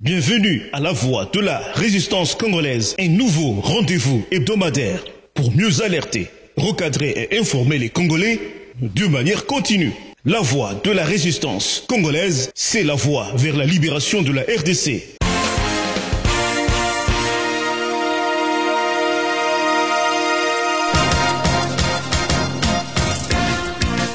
Bienvenue à la voix de la résistance congolaise, un nouveau rendez-vous hebdomadaire pour mieux alerter, recadrer et informer les Congolais de manière continue. La voix de la résistance congolaise, c'est la voie vers la libération de la RDC.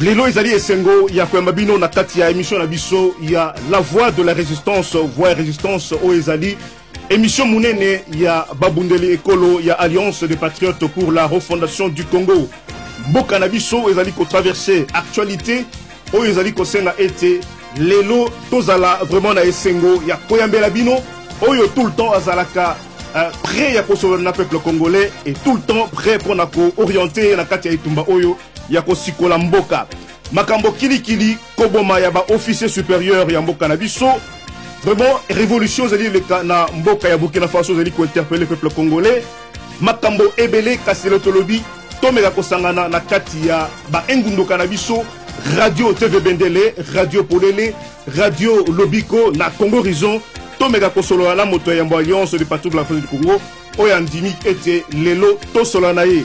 Lelo ezali esengo ya koyamba bino na kati ya emission na biso ya La Voix de la Resistance, Voix ya Resistance oyo ezali emission munene ya babundeli ekolo ya Alliance des Patriotes pour la Refondation du Congo. Mboka na biso ezali ko traverser actualité oyo ezali kosenga ete lelo tozala vraiment na esengo ya koyambela bino oyo tout le temps azalaka euh, prêt ya kosola na peuple congolais et tout le temps prêt mpo na koorienter ye na kati ya etumba oyo ya kosikola mboka makambo kilikili koboma ya ba officier superieur ya mboka na biso vraiment révolution ezali eleka na mboka ya burkina faso ezali kointerpele peuple congolais makambo ebele kasi lelo tolobi tomeka kosangana na kati ya baengunduka na biso radio tv bendele radio polele radio lobiko na congo horizon tomeka kosolola na moto ya yambo alliance de patrouille de l'afrique du congo oyo andimi ete lelo tosolola na ye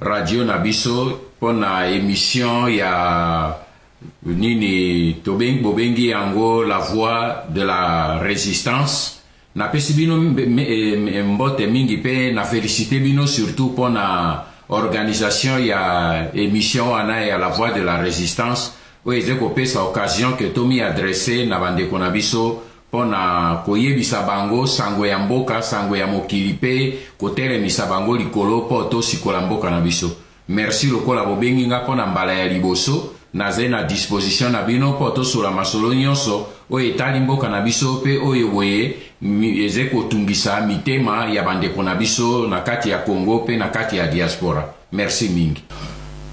radio na biso pona emission ya nini tobengi bobengi yango la voix de la resistance napesi bino mbote mingi pe na felicite bino surtout pona organisation ya emission wana ya la voix de la resistance oyo eze kopesa occasion ke tomi adresse na bandeko na biso mpo na koyebisa bango sango ya mboka, sango ya mokili mpe kotelemisa bango likolo mpo tosikola mboka na biso. Merci lokola bobengi nga mpo na mbala ya liboso, nazali na disposition na bino mpo tosolola masolo nyonso oyo etali mboka na biso mpe oyo boye ezali kotungisa mitema ya bandeko na biso na kati ya Congo mpe na kati ya diaspora. Merci mingi.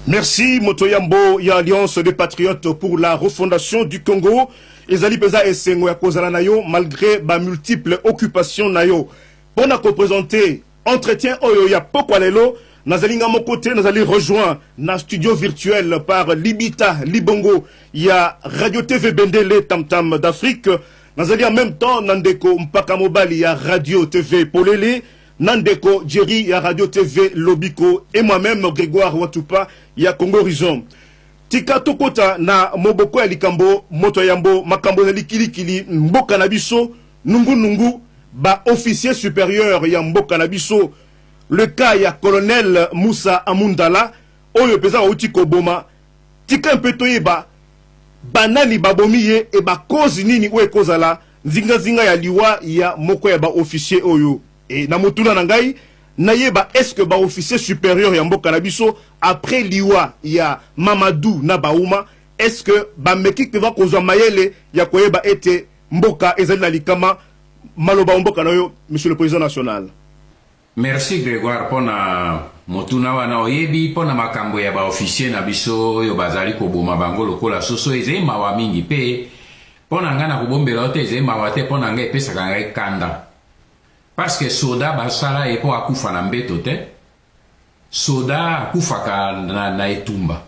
Merci moto yambo ya Alliance des patriotes pour la refondation du Congo. Ezali mpenza esengo ya kozala na yo malgre ba multiples occupations na yo. Mpo na ko presenter entretien oyo ya pokwa lelo, nazali nga moko te, nazali rejoint na studio virtuel par Libita Libongo ya Radio TV Bendele Tam Tam d'Afrique. Nazali en meme temps na ndeko Mpaka Mobali ya Radio TV Polele, na ndeko Jerry ya Radio TV Lobiko et moi-meme Gregoire Watupa ya Congo Horizon. Tika tokota na moboko ya likambo moto ya yambo, makambo ezali kilikili mboka na biso nungu nungu ba officiers superieurs ya mboka na biso le cas ya colonel Musa Amundala oyo peza bawuti koboma tika mpe toyeba ba nani babomi ye et ba cause nini oyo ekozala nzinga nzinga ya liwa ya moko ya ba officiers oyo. Et na motuna na ngai nayeba est-ce que ba officiers superieurs ya mboka na biso après liwa ya Mamadou na Bauma est-ce que ba meki peva kozwa mayele ya koyeba ete mboka ezali na likama maloba o mboka na yo monsieur le president national. Merci Gregoire pona motuna wana oyebi pona makambo ya ba officiers na biso oyo bazali koboma bango lokola soso ezali mawa mingi pe pona ngai na kobombela yo te ezali mawa te pona ngai epesaka ngai kanda parce que soda basala ye mpo akufa na mbeto te soda akufaka na, na etumba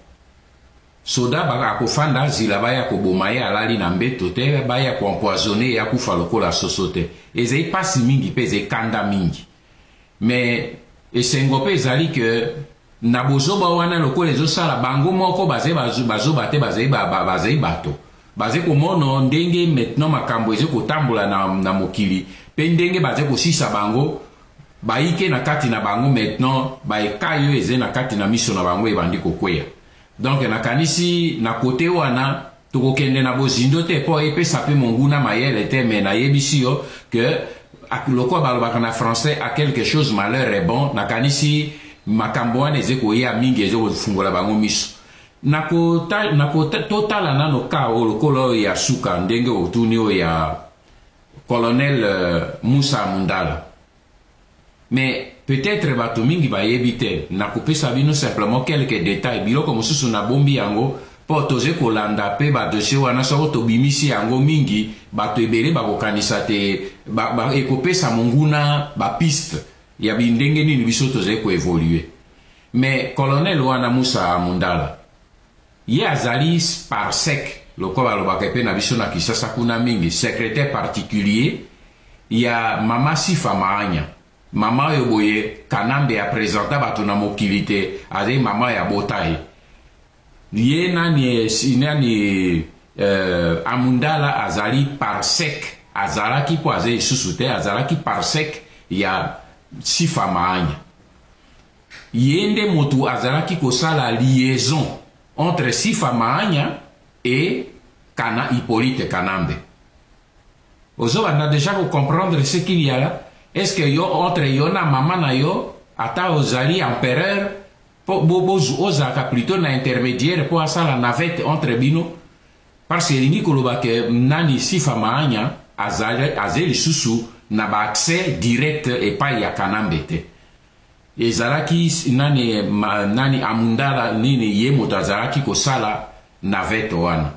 soda akofanda zila baya koboma ye alali na mbeto te baya koempoisone ye akufa lokola soso te ezali mpasi mingi mpe ezali kanda mingi me esengo mpe ezali ke na bozoba wana lokola ezosala bango moko bazali bazoba te bazali bato Baze komono ndenge maintenant makambo eze kotambola na, na mokili pe ndenge baze kosisa bango baike na kati na bango maintenant baekai oyo eze na kati na miso na bango ebandi kokweya donc nakanisi na kote wana tokokende na bozindo te mpo epesa mpe monguna mayele te me nayebisi yo ke lokola balobaka na français a quelque chose malheur est bon nakanisi makambo wana eze koya mingi eze kofungola bango miso Nako ta nako ta totala nano ka oyo lokola oyo ya suka ndenge otuni oyo ya colonel euh, Musa Mundala mais peut-être bato mingi bayebi te nakopesa bino simplement quelques details biloko mosusu nabombi yango mpo toze kolanda mpe badosie wana soko tobimisi yango mingi bato ebele bakokanisa te ba, ba, ekopesa monguna bapiste ya bindenge nini biso toze koevolue Mais colonel wana Musa Mundala ye azali sparsec lokola alobaka epe na biso na Kisasa kuna mingi secretaire particulier ya mama Sifa Maanya mama oyo boye Kanambe a presenta bato na mokili te azali mama ya bota ye ye nani nani euh, Amundala azali parsec azalaki mpo azali lisusu te azalaki parsec ya Sifa Maanya Ye nde mutu azalaki kosala liaison entre Sifa Maanya et Kana Hyppolite Kanambe. Ozo banda dejà ko comprendre ce qu'il ya là? Est ce que yo entre yo na maman na yo ata ozali empereur po bo bozu ozalaka plutot na intermediaire po asala navette entre bino? Parce que elingi koloba que nani Sifa Maanya azali aza lisusu na ba accès direct epayi ya Kanambe te. Ezalaki nani ma, nani Amundala nini ye moto azalaki kosala navette wana.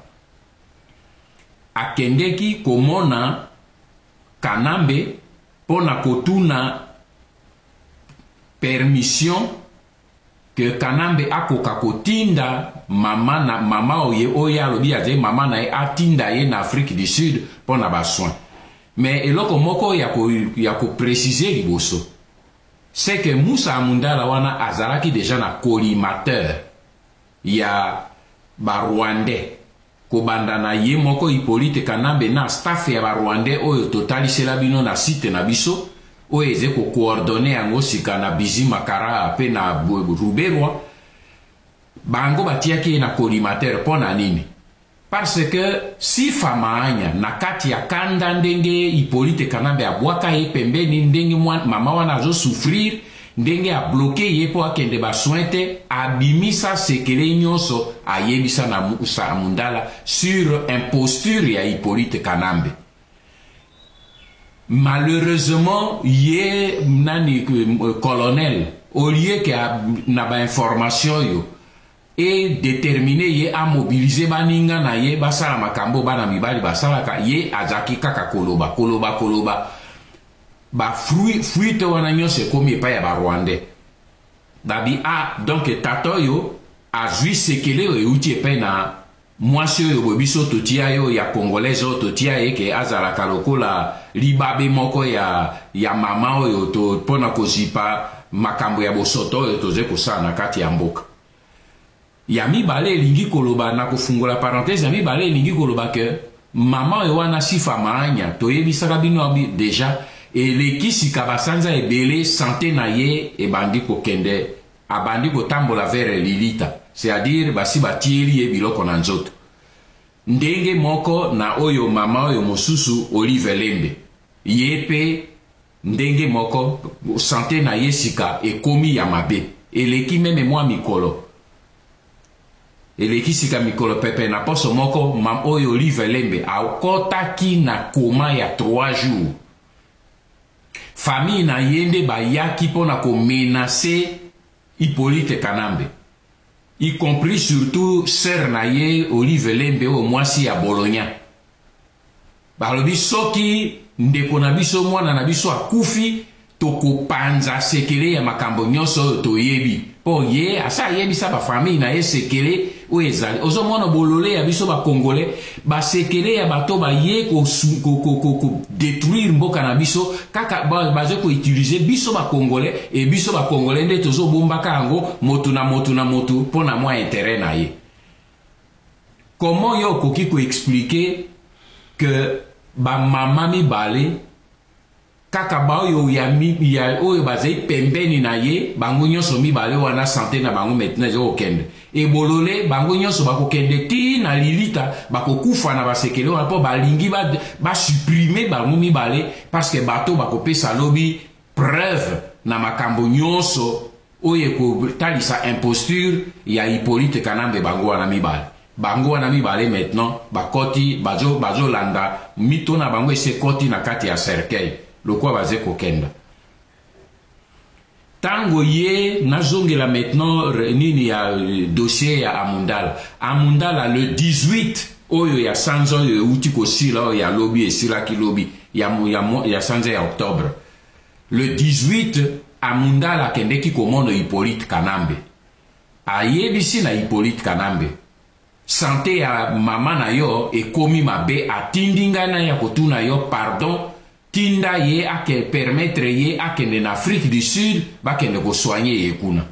Akendeki komona Kanambe mpo na kotuna permission que Kanambe akoka kotinda mama na mama oye oye alobi azali mama na ye atinda ye na Afrique du Sud mpo na ba soins. Mais eloko moko ya ko ya ko preciser liboso. c'est que Moussa Amundala wana azalaki déjà na collimateur ya ba Rwandais kobanda na ye moko Hippolyte Kanambe na staff ya ba Rwandais oyo totalisela bino na site na biso oyo eze ko coordonner yango sika na Bizi Makara pe na Ruberwa bango batiaki ye na collimateur mpo na nini Parce que Sifa Maanya na kati ya kanda ndenge Hypolite Kanambe abwaka ye pembeni ndenge mama wana azo souffrir ndenge a bloquer ye po akende ba soins te abimisa sekele nionso ayebisa na Musa Mundala sur imposture ya Hypolite Kanambe malheureusement ye nani euh, colonel au lieu que na ba information yo e determiner ye a mobiliser baninga na ye basala makambo oyo bana mibali basalaka ye azalaki kaka koloba koloba koloba ba fruit fuite wana nyonso ekomi epai ya barwandais babi a ah, donc tata oyo azwi sekele oyo euti epai na Mwasi oyo boye biso totia yo ya congolaise oyo totia ye ke azalaka lokola libabe moko ya ya mama oyo to pona kozipa makambo ya bosoto oyo toze kosala na kati ya mboka. Ya mibale elingi koloba na kofungola parenthèse ya mibale elingi koloba ke mama oyo wana Sifa Maanya toyebisaka bino deja eleki sika basanza ebele sante na ye ebandi kokende Abandi kotambola vers lilita, c'est à dire basi batieli ye biloko na nzoto. Ndenge moko na oyo mama oyo mosusu Olive Lembe, ye pe ndenge moko sante na ye sika ekomi ya mabe. Eleki meme mua mikolo, eleki sika mikolo pepe na poso moko, mama oyo Olive Lembe akotaki na coma ya trois jours. Famille na ye nde bayaki mpo na ko menacer Hyppolite Kanambe, y compris surtout soeur na ye Olive Lembe oyo mwasi ya Bologna. Balobi soki ndeko na biso, mwana na biso akufi, tokopanza sekele ya makambo nyonso oyo toyebi. mpo ye asi ayebisa bafamille na ye sekele oyo ezali ozomona bolole ya biso bakongole basekele ya bato baye kodetruire mboka na biso kaka baza koutilize biso bakongole e biso bakongole nde tozobombaka yango motu na motu na motu mpo na mwa intere na ye comment yo okoki koexplike ke bamama mibale Kaka baoyo ya, ya oyo bazali pembeni na ye, bango nyonso mibale wana sante na bango maintenant ezali kokende ebolole, bango nyonso bakokende ti na lilita, bakokufa na basekele wana mpo balingi ba, ba supprimer bango mibale, parce que bato bakopesa lobi preuve na makambo nyonso Oyo ekotalisa imposture ya Hyppolite Kanambe bango wana mibale. Bango wana mibale maintenant bakoti bazo bazo landa mito na bango esi ekoti na kati ya cercueil lokola baze kokenda. Tango ye nazongela maintenant nini ya euh, dossier ya Amundala. Amundala le 18 oyo ya sanza oyo euti kosila oyo ya lobi esilaki lobi ya, ya, ya sanza ya octobre Le 18 Amundala akendeki komono Hyppolite Kanambe. Ayebisi na Hyppolite Kanambe, Sante ya mama na yo ekomi mabe, atindi ngai naya kotuna yo pardon, tinda ye ake permettre ye akende na Afrique du Sud bakende ko soigner ye kuna.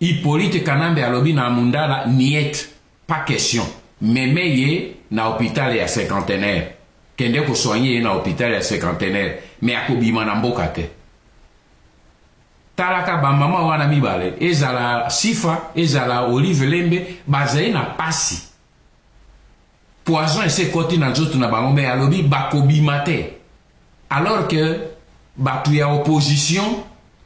Hyppolite Kanambe alobi na Amundala, Niet, Pas question meme ye na hopital ya cinquantenaire kende ko soigner ye na hopital ya cinquantenaire mais ako bima na mboka te tala ka ba maman wana mibale ezala sifa ezala olive lembe bazali na pasi poison ese ekoti na nzoto na bango mais alobi bako bima te Alors que batu ya opposition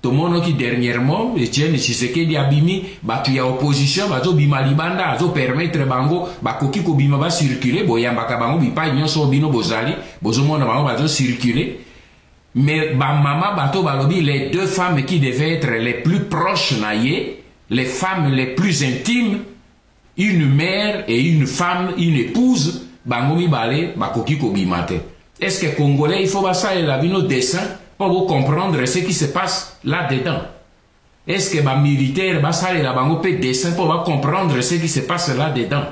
tomonoki dernièrement Etienne Tshisekedi abimi batu ya opposition bazobima libanda azopermettre bango bakoki kobima bacircule boyambaka bango bipai nyonso bino bozali bozomona bango bazocircule mais bamama bato balobi les deux femmes qui devaient être les plus proches na ye les femmes les plus intimes une mère et une femme une épouse bango mibale bakoki kobima te est ce que congolais il faut basalela bino dessin mpo bocomprendre ce qui se passe là dedans est ce que bamilitaire basalela bango mpe dessin mpo bacomprendre ce qui se passe là dedans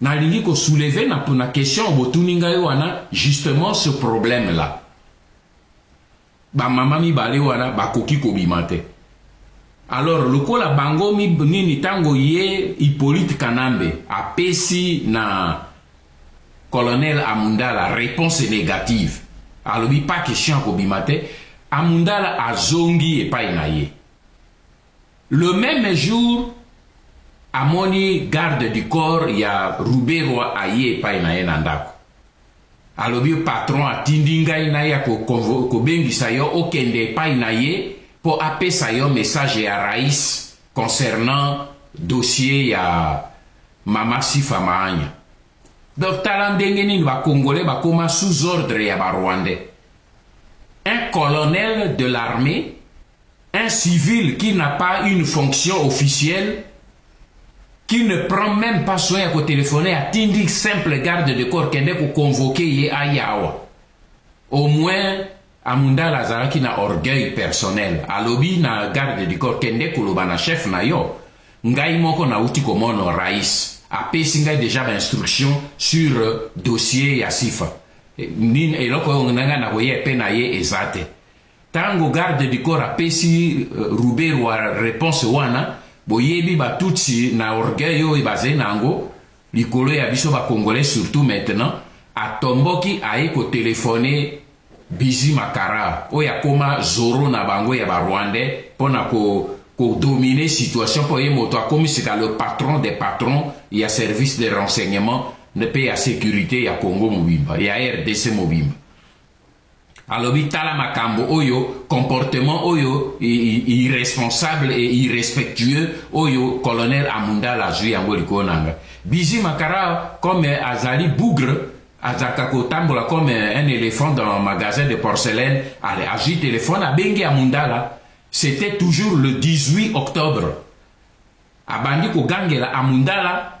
nalingi kosouleve na, na question botuni ngai wana justement ce problème là ba mama mibale wana bakoki kobima te alors lokola bango nini ntango ye hippolyte kanambe apesi na colonel amundala réponse négative alobi pas question ya kobima te amundala azongi epai na ye le même jour amoni garde du corps ya ruberwa aye epai na ye na ndako Alobi, Patron atindi ngai naya kobengisa yo okende epai na ye mpo apesa yo message ya Rais concernant dossier ya mama Sifa Maanya. Donc tala ndenge nini ba Congolais bakoma sous ordre ya ba Rwandais. Un colonel de l'armee Un civil qui n'a pas une fonction officielle, qui ne prend même pas soin ya kotelefone, atindi simple garde de corps kende koconvoke ye aya awa. Au moins Amundala azalaki na orgueil personnel, alobi na garde du corps kende koloba na chef na yo, ngai moko nauti komono rais, apesi ngai deja ba instruction sur dossier ya Sifa. Nini eloko oyo ngai nakoya epai na ye eza te. Tango garde du corps apesi Ruberwa reponse wana, boyebi ba Tutsi na orgueil oyo bazali na yango likolo ya biso ba Congolais surtout maintenant, atomboki aye ko telephoner Busy Makarao oyo akoma Zorro na bango ya ba Rwandais pona ko ko dominer situation po ye moto akomi sika le patron des patrons ya service de renseignement pe ya securite ya Congo mobimba, ya rdc mobimba. alobi tala makambo oyo comportement oyo irresponsable et irrespectueux oyo colonel amundala azwi yango likolo na nga bizi makara comme azali bougre azalaka kotambola comme un éléphant dans magasin de porcelaine ale azwi telefone abengi amundala c'était toujours le 18 octobre abandi kogangela amundala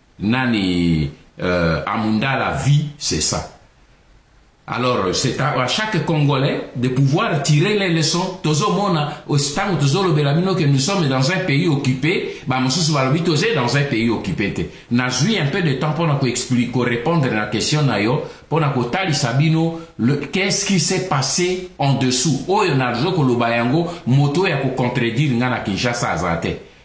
Nani euh, Amundala vie c'est ça. Alors, c'est à, à, chaque Congolais de pouvoir tirer les leçons. Tozo mona, tango tozo lobela bino que nous sommes dans un pays occupé, ba mususu balobi tozo dans un pays occupé te. Nazui un peu de temps pour ko expliquer, ko répondre à la question na yo, pour ko talisa bino le qu'est-ce qui s'est passé en dessous. Oyo nazo ko loba yango, moto ya ko contredire ngana Kinshasa azate.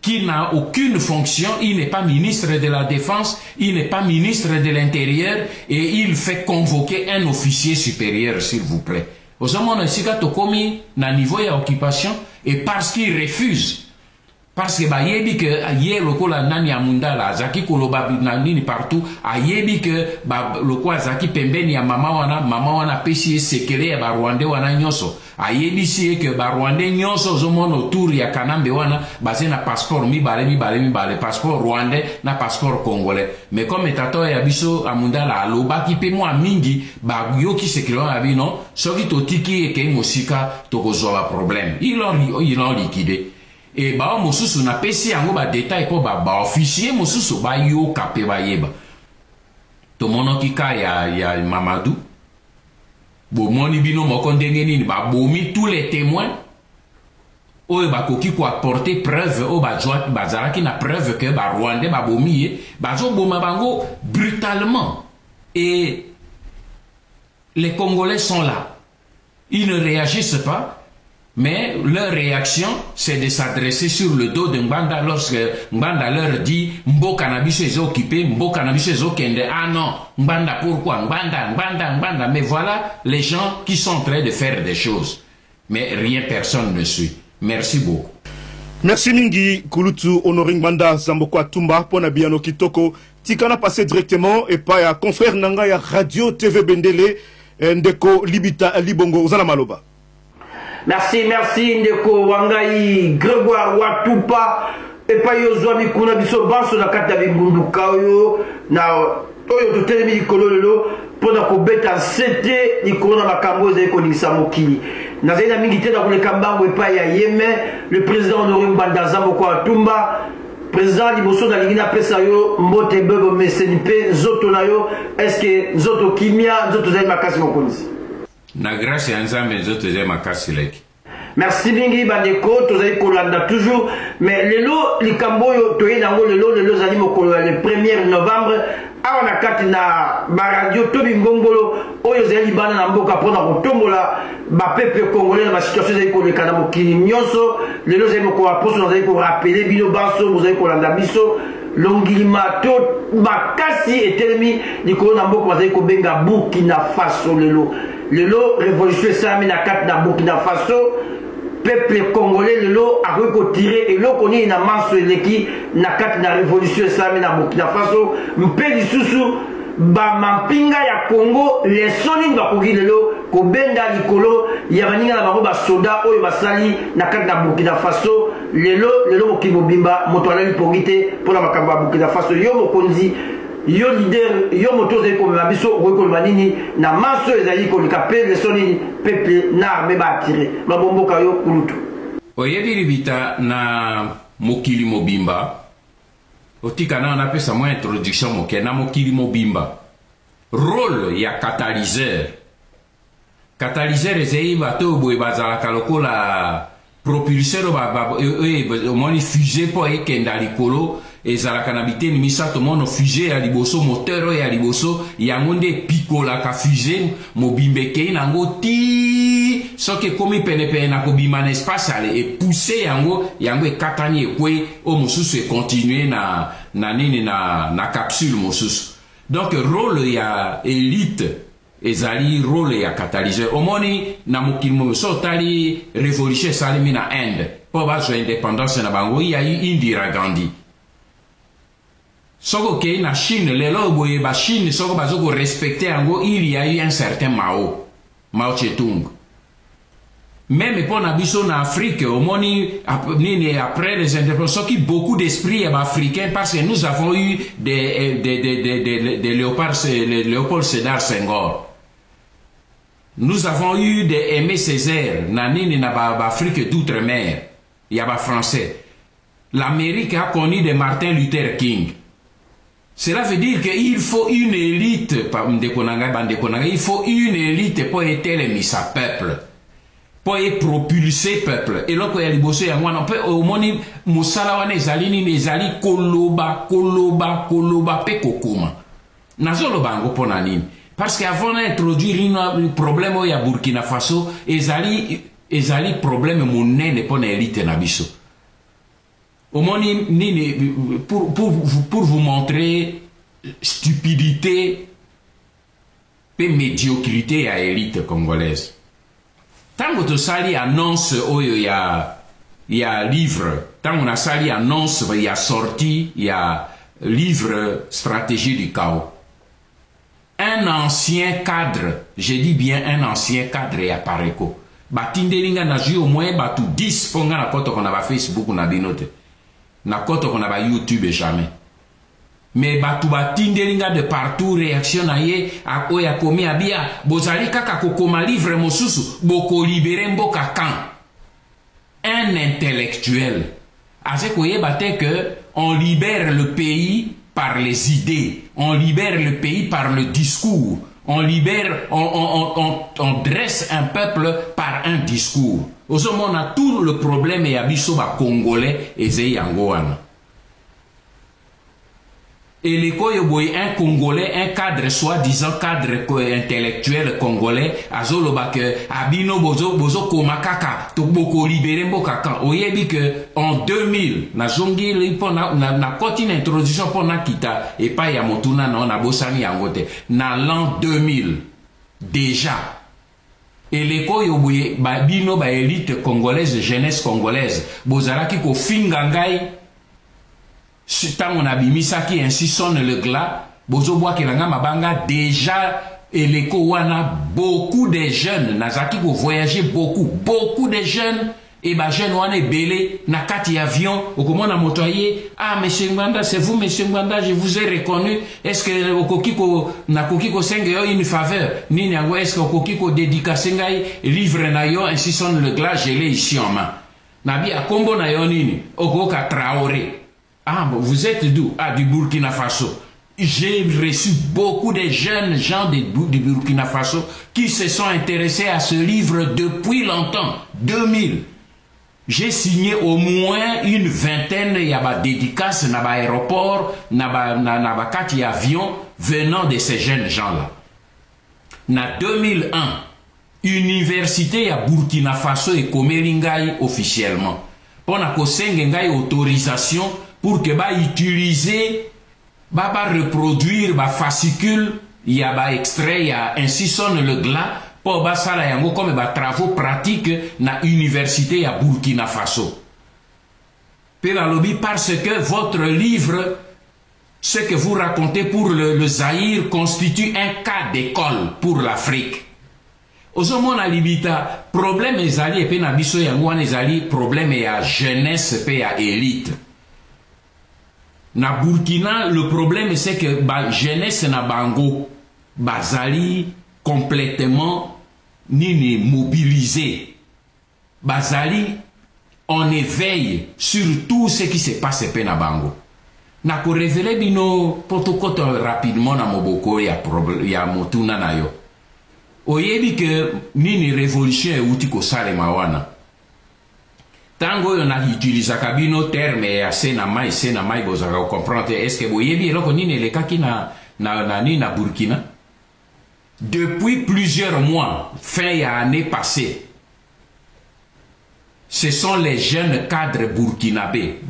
qui n'a aucune fonction, il n'est pas ministre de la Défense, il n'est pas ministre de l'Intérieur, et il fait convoquer un officier supérieur, s'il vous plaît. ozomona esika tokomi na niveau ya occupation et parce qu'il refuse parce que bayebi que ye lokola nani ya mundala azalaki koloba na nini partout ayebi que lokola azalaki pembeni ya mama wana mama wana apesi ye sekele ya barwandais wana nyonso Ayebisi ye que ba rwandais nionso ozomona autour ya kanambe wana baza na passeport mibale mibale mibale passeport rwandais na passeport congolais mais comme tata oyo ya biso amundala alobaki pe mua mingi ba yoki sekele wana bino soki totiki ekei mosika tokozwa ba problème il ont il ont liquide et bao mosusu na pesi yango ba detail po ba ba officier mosusu bayoka pe bayeba tomonoki ka ya ya Mamadou bomoni bino moko ndenge nini babomi tous les témoins oyo bakoki koaporte preuve oyo bazalaki na preuve ke barwandais babomi ye bazoboma bango brutalement et les congolais sont là ils ne réagissent pas Mais leur reaction c'est de s'adresser sur le dos de Ngbanda lorsque Ngbanda leur dit mboka na biso ezo occuper, mboka na biso ezo kende, ah non, Ngbanda pourquoi, Ngbanda, Ngbanda, Ngbanda, mais voilà les gens qui sont en train de faire des choses. Mais rien, personne ne suit. Merci beaucoup. Merci mingi Kulutu Honore Ngbanda Zamboko Atumba mpo na biyano kitoko tika na passe directement epai ya confrère na ngai ya radio TV Bendele eh, ndeko Libita Libongo oza na maloba Merci, merci ndeko wangai Gregoire Watupa epai yo ozwami kuna biso banso na kati ya bingunduka oyo na oyo totelemi likolo lelo mpo na kobeta nsete likolo na makambo oyo ezali koningisa mokili nazali na mingi te na koleka mbango epai ya yeme le président honore mbanda aza moko ya tumba président liboso nalingi napesa yo mbote bebo meseni mpe nzoto na yo estce nzoto kimia nzoto ozali makasi mokonzi Na grace ya nzambe nzoto ezali makasi leki. Merci mingi bandeko tozali kolanda toujours mais lelo likambo oyo toye nango lelo lelo ezali mokolo ya le 1er novembre awa na kati na baradio to bingombolo oyo ezali libanda na mboka mpona kotombola bapeple congolais na basituation ezali koleka na mokili nyonso lelo ezali mokolo ya poso nazali korapele bino banso bozali kolanda biso Longilima to makasi etelemi likolo na mboka bazali kobenga Burkina Faso lelo. Lelo revolution esalami na kati na Burkina Faso. Peuple congolais lelo akoki kotire eloko nini na manso eleki na kati na revolution esalami na Burkina Faso mpe lisusu bamampinga ya Congo leso nini bakoki lelo kobenda likolo ya baninga na bango basoda oyo basali na kati na Burkina Faso Lelo lelo mokili mobimba moto alali pongi te pona makambo ya Burkina Faso. Yo mokonzi, yo leader, yo moto ozali komema biso okoki koloba nini na mass oyo ezali koleka pe leçon nini peuple na armee ba attire? Mabo mboka yo kulutu. Oyebi libita na mokili mobimba? Otika nanu napesa mwa introduction moke. Na mokili mobimba role ya catalyseur, catalyseur ezali bato oyo boye bazalaka lokola propulseur oyo omoni fusée mpo ekenda likolo ezalaka na biteni misato mono fusée ya liboso moteur oyo ya liboso yango nde epikolaka fusée mobimba ekei na yango ti soki ekomi penepene na kobima na espace ale epuse yango yango ekatani ekwei oyo mosusu ekontinue na, na nini na, na capsule mosusu donc role ya elite Ezali role ya catalyseur. Omoni na mokili mobimba so otali revolution esalemi na Inde mpo bazwa independance na bango il y a eu Indira Gandhi. Soki okei na Chine lelo oyo boye ba Chine soko bazo ko respecter yango il y a eu un certain Mao Mao Tse-tung. meme mpo na biso na afrique omoni ap, nini après les indépendance soki beaucoup d'esprit ya baafricain parce que nous avons eu des, euh, des, des, des, des, des léopard, les léopold cédar senghor nous avons eu des aimé césaire na nini na baafrique ba d'outre mer ya bafrançais l'amérique a connu de martin luther king Cela veut dire que il faut une elite, pa ndeko na ngai, ba ndeko na ngai, il faut une elite po etelemisa peuple. Po e propulser peuple. Eloko ya liboso yango wana pe omoni mosala wana ezali nini? Ezali koloba, koloba, koloba pe kokoma. Nazoloba yango mpo na nini? Parce que avant na introduire une problème oyo ya Burkina Faso ezali ezali problème monene mpo na elite na biso. omoni nini pour, pour, pour vous montrer stupidité mpe médiocrité ya elite congolaise ntango tosali annonce oyo ya ya livre ntango nasali annonce ya sortie ya livre stratégie du chaos un ancien cadre je dis bien un ancien cadre ya pareco batindeli ngai nazwi au moins bato 10 mpo ngai nakotoko na bafacebook na bino te nakotoko na bayoutube jamais me bato batindeli ngai de partout réaction na ye oyo akomi abia bozali kaka kokoma livre mosusu bokolibere mboka kan un intellectuel aza koyeba te que on libère le pays par les idées on libère le pays par le discours on libère on, on, on, on dresse un peuple par un discours mona tout le problème ya biso bakongolais ezei Et wana eleko oyo boye un congolais un cadre soit disant cadre intellectuel congolais azoloba ke abino ah, bozo bozokoma kaka bokolibere mboka kan oyebi ke en 2000 nazongeli mpo nakoti na introduction mpo nakita epai ya motuna nao nabosani yango te na l'an 2000 déjà Eleko oyo boye ba bino ba elite congolaise jeunesse congolaise bozalaki kofinga ngai ntango nabimisaki ainsi sonne le gla bozobwakela ngai mabanga deja eleko wana beaucoup de jeunes nazalaki kovoyage beaucoup beaucoup de jeunes et ba jeune wana ebele na kati ya avion okomona moto aye ah monsieur ngbanda c'est vous monsieur ngbanda je vous ai reconnu est ce que okoki ko nakoki kosenga yo une faveur nini yango est ce que okoki kodedikase ngai livre na yo ainsi sonne le glas gele ici en main nabi akombo na yo nini okoyoka traore ah vous êtes d'où ah du Burkina Faso j'ai reçu beaucoup de jeunes gens du Burkina Faso qui se sont intéressés à ce livre depuis longtemps, 2000 j'ai signé au moins une vingtaine de dédicaces dans l'aéroport, dans quatre avions venant de ces jeunes gens-là. Na 2001, universite ya Burkina Faso ekomeli ngai officiellement mpo na kosenge ngai autorisation pour que ba utiliser ba ba reproduire ba fascicules ya ba extraits ya Ainsi sonne le glas mpo basala yango comme ba travaux pratiques na universite ya Burkina Faso. Mpe balobi parce que votre livre Ce que vous racontez pour le, le Zaïre constitue un cas d'école pour l'Afrique. ozomona libita problème ezali epe na biso yango wana ezali problème ya jeunesse mpe ya élite na burkina le problème c'est que ba jeunesse na bango bazali complètement nini mobilise bazali en eveil sur tout ce qui se passe pe na bango. Na ko reveler bino po tokota rapidement na moboko ya, ya motuna na yo. Oyebi ke nini revolution euti kosalema wana? Tango oyo na utilisaka bino terme ya se na mai se na mai bozalaka ko comprendre te. Est-ce que boyebi eloko nini elekaki na na na nini na Burkina? depuis plusieurs mois, fin à année passée, ce sont les jeunes cadres burkinabés,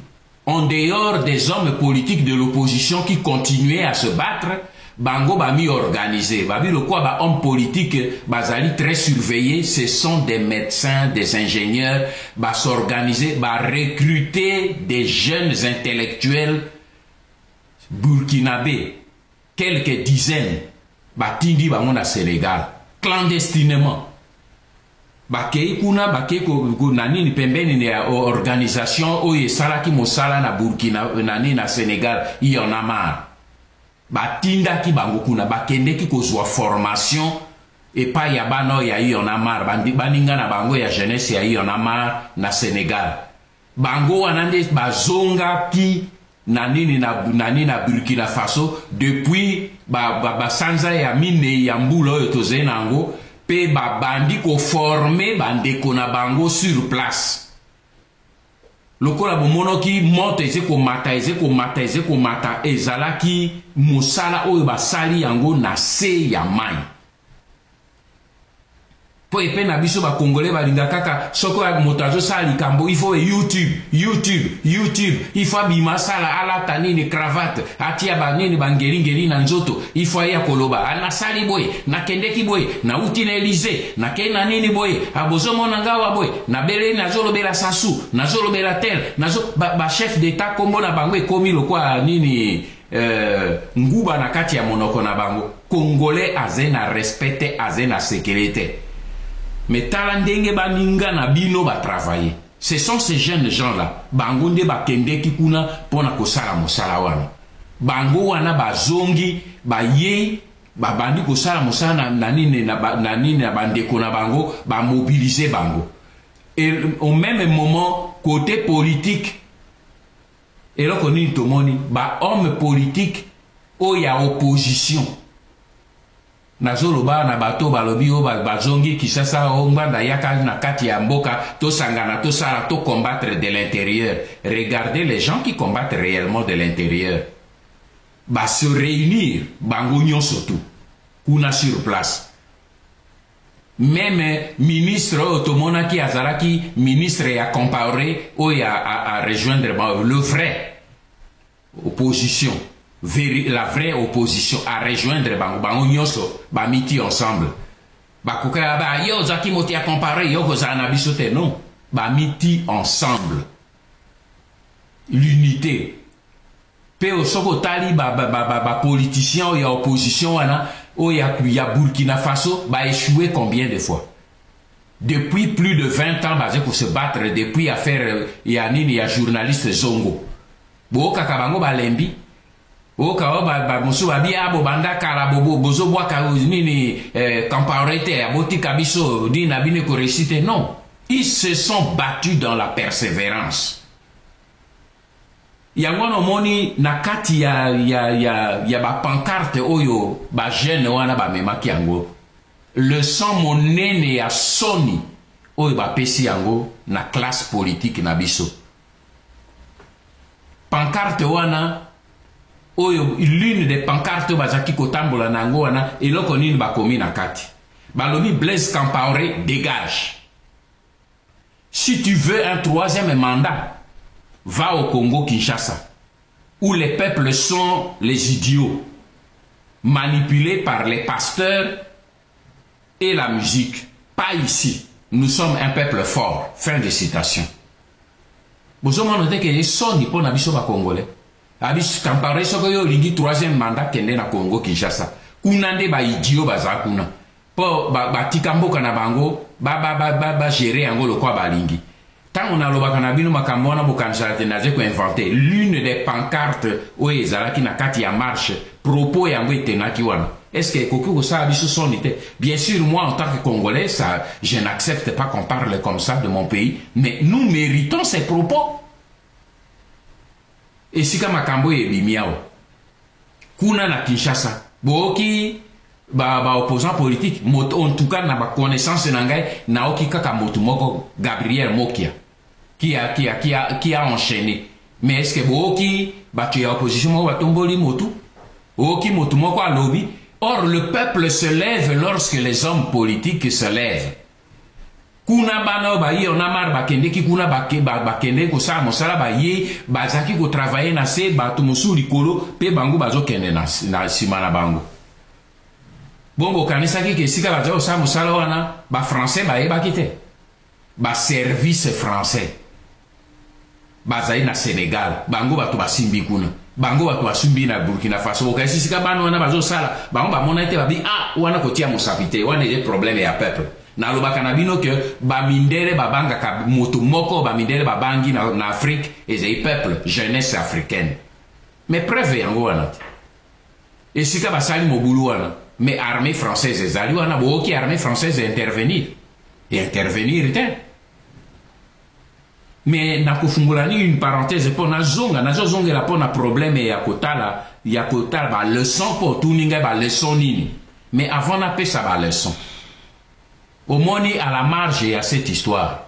en dehors des hommes politiques de l'opposition qui continuaient à se battre, Bango Bami organisé, Babi le quoi, politique, Bazali très surveillé, ce sont des médecins, des ingénieurs, bah, s'organiser, bah, recruter des jeunes intellectuels burkinabés, Quelques dizaines batindi bango na Senegal clandestinement bakei kuna bakei na nini pembeni ya organisation oyo esalaki mosala na burkina euh, na nini na senegal ionamar batindaki bango kuna bakendeki kozwa formation epai ya bana oyo ya ionamar baninga na bango ya jeunesse ya ionamar na senegal Bango wana nde bazongaki na nini na nani na Burkina Faso depuis ba, ba, ba sanza ya minei ya mbula oyo tozali na yango mpe babandi koforme bandeko na bango sur place lokola bomonoki moto eze komata eze komata eze komata ezalaki mosala oyo basali yango na se ya mai mpo epai na biso bakongole balinga kaka soko moto azosala likambo ifo e youtube youtube youtube ifo abima asala alata nini cravate atia banini bangelingeli na nzoto ifo aya koloba nasali boye nakendeki boye nauti na elize nakei na nini boye abozomona ngawa boye nabeleli nazolobela sasu nazolobela tel nazo bachef ba d'etat nkombo na bango ekomi lokola nini Euh, nguba na kati ya monoko na bango congolais aze na respect te aze na sekele te me tala ndenge baninga na bino batravaille ce sont ces jeunes gens là bango nde bakendeki kuna mpo na kosala mosala wana bango wana bazongi bayei babandi kosala mosala na nini na nini na bandeko na bango bamobilize bango et au même moment côté politique Eloko nini tomoni ba homme politique oyo ya opposition nazo loba na bato balobi o bazongi kishasa o ngbanda yaka na kati ya mboka tosangana tosala to combattre de l'interieur regarder les gens qui combattent reellement de l'interieur ba se reunir bango nyoso tout kuna sur place Meme ministre oyo tomonaki azalaki ministre ya compaore oyo a rejoindre ba le vrai opposition veri, la vraie opposition a rejoindre bango bango nyonso bamiti ensemble bakokaka ba yo ozalaki moto ya compaore yo kozala na biso te non bamiti ensemble l'unite mpe soki otali bapoliticien ba, ba, ba oyo ya opposition wana oyo ya, ya burkina faso baechoue combien de fois depuis plus de 20 ans baze ko se battre depuis affaire ya nini ya journaliste zongo bookaka bango balembi oyoka oh, ba, ba mosusu babi a ah, bobanda kala bozobwaka nini eh, campaure te abotika biso nini na bino ekoresi te non ils se sont battus dans la persévérance yango wana omoni na kati ya, ya, ya, ya bapankarte oyo bajeune wana bamemaki yango leson monene ya soni oyo bapesi yango na classe politique na biso pancarte wana oyo l'une des pancartes oyo bazalaki kotambola na yango wana eloko nini bakomi na kati balobi blaise campaore dégage si tu veux un troisième mandat va au congo kinshasa où les peuples sont les idiots manipulés par les pasteurs et la musique pas ici nous sommes un peuple fort fin de citation bozomona te ke esoni mpo na biso bakongole abis kampare soko yo olingi troisième mandat kende na congo kinshasa kuna nde baidio baza kuna mpo batika mboka na bango bagere yango lokwa balingi Tango nalobaka na bino makambo wana bokanisaka te naze ko inventer. L'une des pancartes oyo ezalaki na kati ya marche, propos yango etengaki wana. Est-ce que ekoki kosala biso soni te? Bien sur moi en tant que congolais, ça, je n'accepte pas qu'on parle comme ça de mon pays, mais nous meritons ces propos. Esika makambo oyo ebimi awa. kuna na kinshasa boyoki baopposant ba politique moto en tout cas na baconnaissance na ngai nayoki kaka moto moko gabriel mokia qui a, qui a, qui a, qui a enchaîné mais est ce que boyoki bato ya opposition moko batomboli motu oyoki motu moko alobi or le peuple se lève lorsque les hommes politiques se lèvent kuna bana oyo baye onamar bakendeki kuna bakendeki kosala mosala baye bazalaki kotravaille na se bato mosusu likolo mpe bango bazokende na nsima na bango bongo okanisaki ke esika bazali kosala mosala wana bafrançais bayebaki te baservice français bazali na Senegal bango bato basimbi kuna bango bato basumbi na Burkina Faso okasi sika bana wana bazosala bango bamona te babi ah wana kotia mosapi te wana eye problème ya peuple nalobaka na bino ke bamindele babangaka moto moko bamindele babangi na, na Afrique ezali peuple jeunesse africaine mais preuve yango wana te esika basali mobulu wana mais armée française ezali wana booki armée française intervenir intervenir te mais nakofungola ni une parenthèse mpo nazonga nazozongela mpo na problème ya kotala ya kotala baleçon mpo otuni ngai baleçon nini mais avant napesa baleçon omoni à la marge ya cette histoire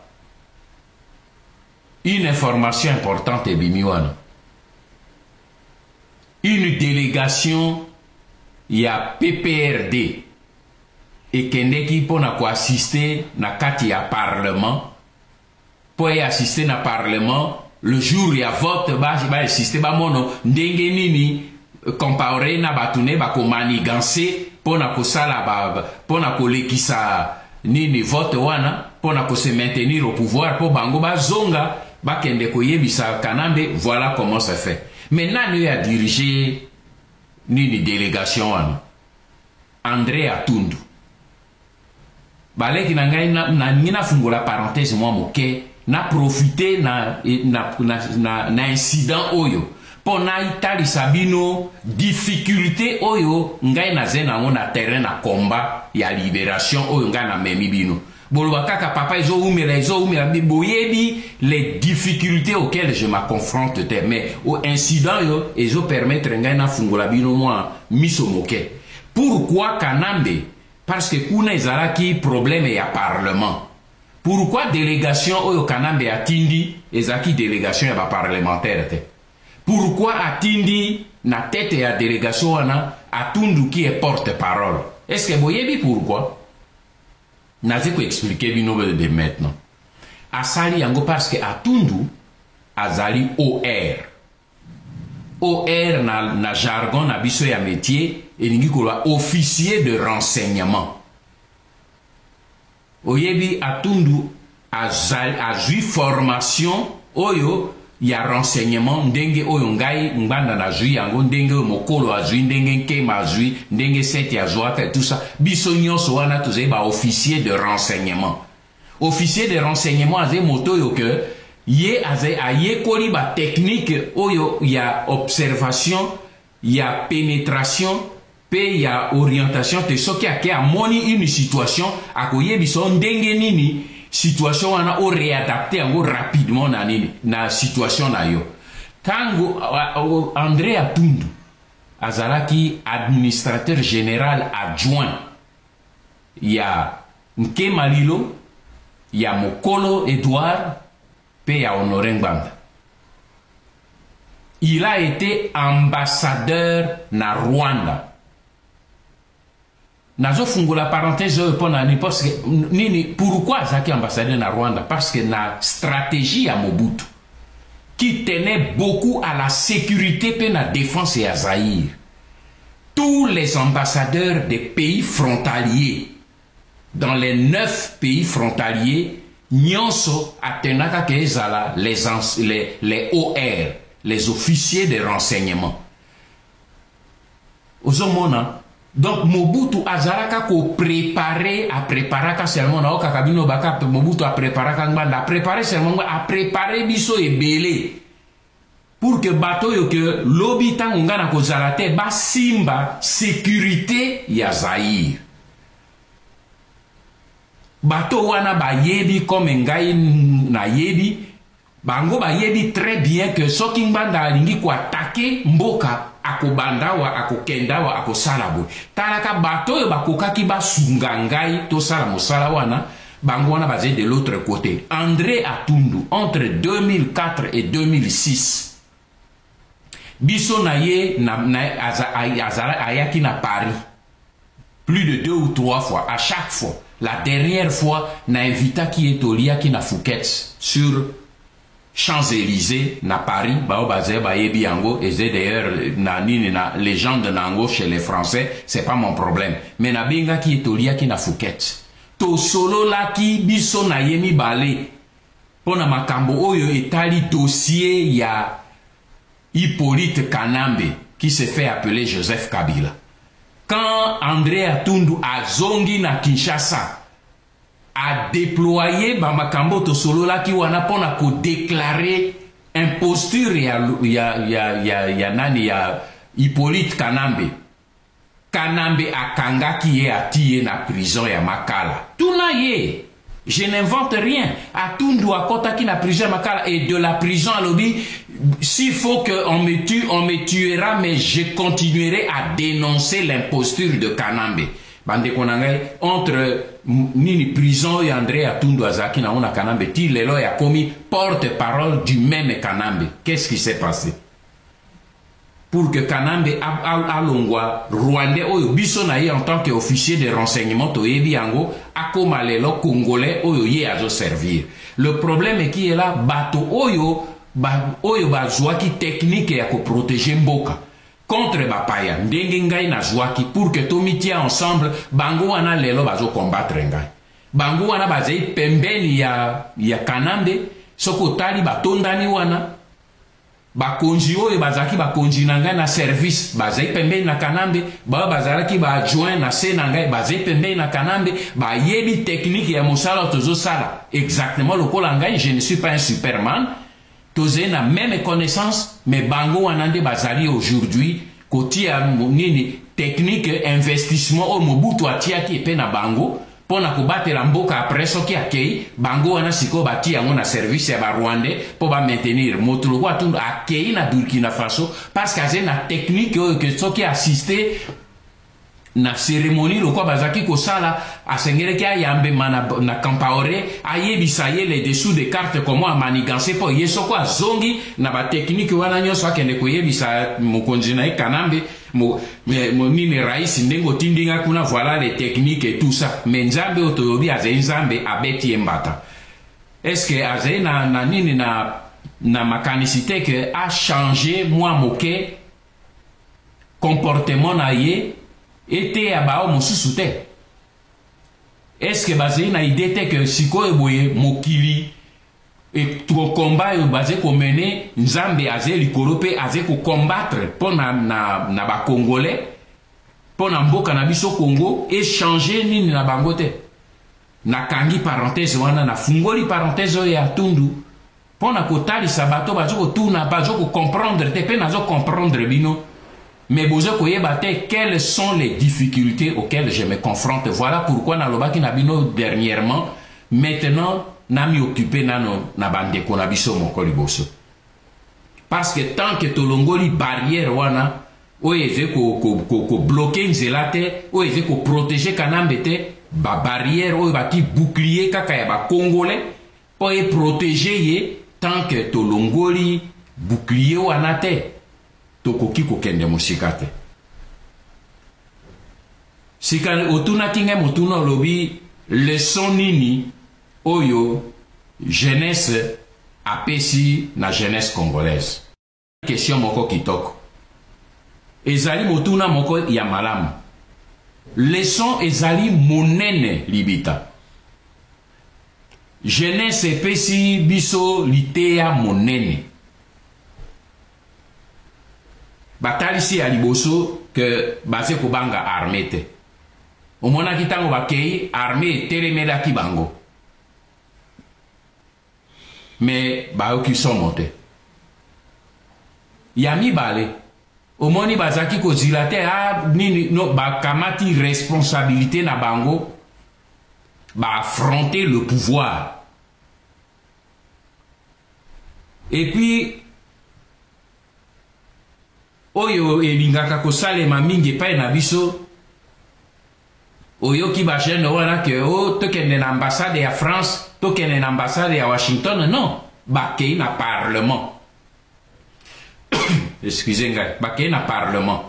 une information importante ebimi wana une délégation ya pprd ekendeki mpo na ko assister na kati ya parlement mpo e assister na parlement le jour ya vote ba ba insister bamono ndenge nini compaore na bato ne bakomaniganse mpo na kosala mpo na kolekisa nini vote wana mpo na kose maintenir au pouvoir mpo bango bazonga bakende koyebisa kanambe voilà comment se fait mais nani oyo adirige nini delegation wana Andre Atundu, Ba leki na ngai na nalingi na fungola parenthèse mwa moke na profiter na na na, na, na incident oyo mpo naitalisa bino difficulté oyo ngai naze nango na terrain na combat ya liberation oyo ngai namemi bino Boloba kaka papa ezo wumela ezo wumela mais boyebi les difficultés auxquelles je m'a confronte te mais au incident yo ezo permettre ngai na fungola bino mwa miso moke. Pourquoi Kanambe parce que kuna ezalaki problème ya parlement. Pourquoi delegation oyo Kanambe atindi ezalaki delegation ya ba parlementaires te? Pourquoi atindi na tete ya delegation wana Atundu qui est porte-parole? Est-ce que boyebi pourquoi? Nazi ko expliquer bino de maintenant. Asali yango parce que Atundu azali OR. OR na, na jargon na biso ya métier elingi koloba officier de renseignement. Oyebi Atundu Azali, azui formation oyo ya renseignement ndenge oyo ngai Ngbanda nazui yango, ndenge oyo Mokolo azui, ndenge Nkema azui, ndenge Seti azuaka et tout ça. Biso nionso wana tozali ba officiers de renseignement. Officier de renseignement azali moto oyo que ye azali ayekoli ba techniques oyo ya observation, ya penetration pe ya orientation te soki ake amoni une situation akoyebisa yo ndenge nini situation wana o readapte yango rapidement na nini na situation na yo tango Andre Atundu azalaki administrateur general adjoint ya Nkemalilo ya Mokolo Edouard pe ya Honore Ngbanda. Il a ete ambassadeur na Rwanda. Nazo fungola parenthèse oyo pona ni parce que nini pourquoi azaki ambassadeur na Rwanda parce que na stratégie ya Mobutu qui tenait beaucoup à la sécurité pe na défense ya Zaïre. Tous les ambassadeurs des pays frontaliers dans les neuf pays frontaliers nyonso atengaka ke ezala les, les, les OR les officiers de renseignement ozomona donc mobutu azalaka koprepare apreparaka seulement na okaka bino baka mobutu apreparaka ngbanda aprepare seulement ngbanda aprepare biso ebele pour que bato oyo ke lobi ntango ngai nakozala te basimba securite ya zaire bato wana bayebi kome ngai nayebi bango bayebi très bien que soki ngbanda alingi koatake mboka akobanda awa akokenda awa akosala boye talaka bato oyo bakokaki basunga ngai tosala mosala wana Bango wana bazali de l'autre cote. Andre Atundu entre 2004 et 2006 biso na ye na, na, aza, aza, ayaki na Paris plus de deux ou trois fois à chaque fois la dernière fois na invitaki ye toliaki na Fouquet sur Champs Elysees na Paris ba oyo baza ba yebi yango et j'ai d'ailleurs na nini na legende na yango chez les français c'est pas mon problème mais na bengaki ye toliaki na fouquette to sololaki biso na ye mibale pona makambo oyo etali dossier ya Hippolyte Kanambe qui se fait appeler Joseph Kabila quand André Atundu azongi na Kinshasa A deployer ba makambo oyo tosololaki wana mpo na ko declarer imposture ya, ya, ya, ya, ya nani ya Hyppolite Kanambe. Kanambe akangaki ye atii ye na prison ya Makala. Tuna ye, je n'invente rien. Atundu akotaki na prison ya Makala et de la prison alobi s'il faut que on me tue, on me tuera mais je continuerai à denoncer l'imposture de Kanambe. Bandeko na ngai entre nini prison oyo Andre Yatundu azalaki na ona Kanambe ti lelo ya komi porte parole du meme Kanambe. Qu'est-ce qui s'est passé? Pour que Kanambe alongwa Rwandais oyo biso na ye en tant que officier de renseignement toyebi yango akoma lelo Congolais oyo ye azo servir. Le problème est qui est là bato oyo ba, oyo bazuaki technique ya ko protéger mboka contre ba paya ndenge ngai na zuaki pour que to mitia ensemble bango wana lelo bazo combattre ngai bango wana bazali pembeni ya ya kanambe soki otali batondani wana bakonzi oyo bazalaki bakonzi na ngai na service bazali pembeni na kanambe baoyo bazalaki baadjoint na se na ngai bazali pembeni na kanambe bayebi teknike ya mosala oyo tozosala exactement lokola ngai je ne suis pas un superman tozali na meme connaissance mais bango wana nde bazali aujourd'hui kotia nini technique investissement oyo mobutu atiaki epe na bango mpo na kobatela mboka après soki akei bango wana sikoyo batia yango na service ya barwandais mpo bamaintenir moto lokola tundu akei na burkina faso parce que azali na technique oyo ke soki assiste na seremoni lokola bazalaki kosala asengelaki ayambema na, na kampaore ayebisa ye le dessous de carte komo amaniganse mpo ye soko azongi na bateknike wana nyonso akende koyebisa mokonzi na ye kanambe mo, me, mo, nini rais ndenge otindi ngai kuna voilà le technique et tout ça me nzambe oyo toyobi azali nzambe abeti ye mbata estce azali na, na nini na, na makanisi te ke achange mwa moke comportement na ye eteya bao mosusu te eske bazali na idee te ke sikoyo boye mokili tokomba oyo bazali komene nzambe azali likolo mpe azali kokombatre mpo na, na, na bakongole mpo na mboka na biso congo echange nini na bango te nakangi parenthese wana nafungoli parenthese oyo ya tundu pona kotalisa bato bazo kotuna bazo ko comprendre te pe nazo comprendre bino mais bozo koyeba te quelles sont les difficultés auxquelles je me confronte voilà pourquoi nalobaki na bino dernièrement maintenant nami occupe nano na bandeko na biso moko liboso parce que tant que tolongoli barrière wana oyo eze kobloke nzela te oyo eze koprotege kanambe te babarrière oyo baki bouclier kaka ya bakongole Po e proteger ye tant que tolongoli bouclier wana te tokoki kokende mosika te. Sika otunaki ngai motuna olobi leçon nini oyo jeunesse apesi na jeunesse congolaise. question moko kitoko ezali motuna moko ya malamu leson ezali monene libita jeunesse epesi biso liteya monene batalisi ya liboso ke baze kobanga arme te omonaki ntango bakei arme etelemelaki bango mais bayoki somo te ya mibale omoni bazalaki kozila te a ah, nini no bakamati responsabilité na bango baaffronte le pouvoir et puis oyo elingaka kosalema mingi epai na biso oyoki bajene wana ke o oh, tokende na ambassade ya france tokende na ambassade ya washington non bakei na parlement excuse ngai bakei na parlement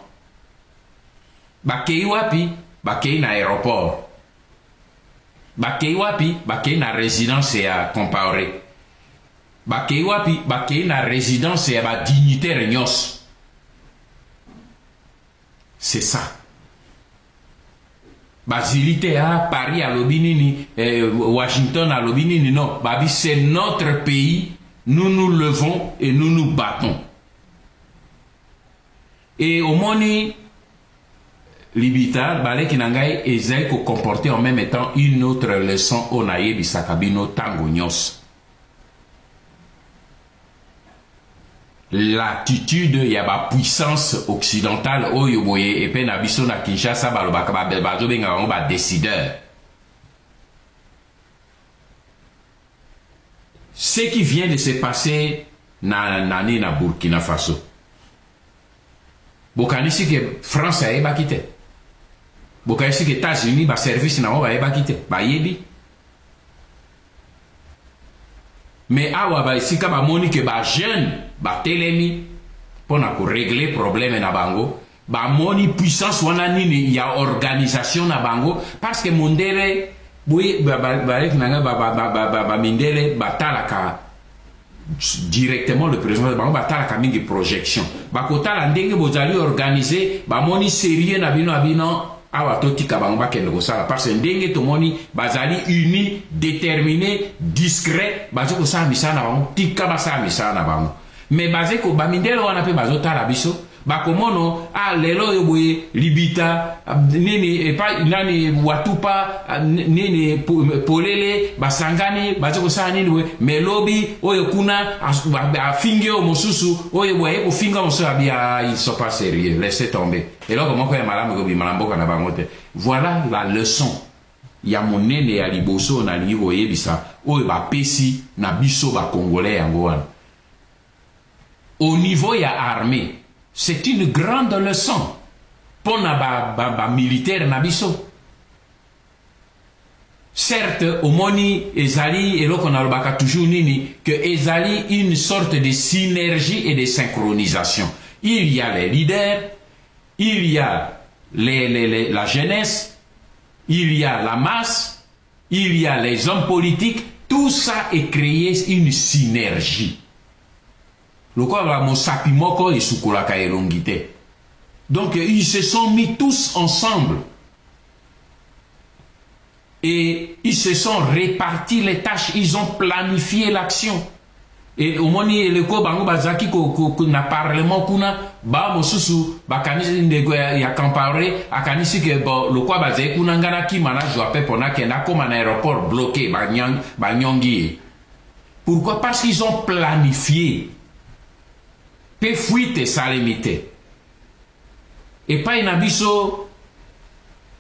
bakei wapi bakei na aéroport bakei wapi bakei na résidence ya compaore Bakei wapi? Bakei na residence ya ba dignitaires nionso. C'est ça. Bazili te ah Paris alobi nini, eh, Washington alobi nini non, babi c'est notre pays, nous nous levons et nous nous battons. Et omoni libita baleki na ngai ezali ko comporter en même temps une autre leçon oyo nayebisaka bino ntango nyonso l'attitude ya ba puissance occidentale oyo boye epe na biso na Kinshasa balobaka bazobenga bango ba décideur ce qui vient de se passer na nani na Burkina Faso bokanisi ke France ayebaki te bokanisi ke États-Unis ba service na bango bayebaki te bayebi mais awa ba esika bamoni ke ba jeune batelemi mpo na koregle probleme na bango bamoni puissance wana nini ya organisation na bango parce que mondele boye baleki na ngai bamindele batalaka directement le président bango batalaka mingi projection bakotala ndenge bozali organise bamoni serie na bino ya bino awa totika bango bakende kosala parce ndenge tomoni bazali uni déterminé discret bazo kosala misala na bango tika basala misala na bango mais baze ko bamindele wana mpe bazotala biso Bakomono ah lelo oyo boye libita ah, nini epa eh, nani watupa ah, nini polele basangani baza kosala nini boye me lobi oyo kuna afingi oyo mosusu oyo boye aye kofinga mosusu abia ah, ils sont pas sérieux laisse tomber eloko moko ya malamu ekobima na mboka na bango te voilà la leçon ya monene ya liboso nalingi koyebisa oyo bapesi na biso bakongole yango wana au niveau a armée c'est une grande leçon pour bamilitaire militaire certes omoni et a toujours nini que ezali une sorte de synergie et de synchronisation il y a les leaders il y a la jeunesse il y a la masse il y a les hommes politiques tout ça est créé une synergie lokola mosapi moko esukolaka elongi te donc ils se sont mis tous ensemble et ils se sont répartis les tâches ils ont planifié l'action E, omoni eleko bango bazalaki na parlement kuna ba mosusu bakanisi ndeko ya, ya campare akanisi ke bo, lokwa bazali kuna ngai nakima nazwa mpe mpo nakende akóma na aéroport bloqué banyongi ye pourquoi parce qu'ils ont planifie mpe fuite esalemi te Epai na biso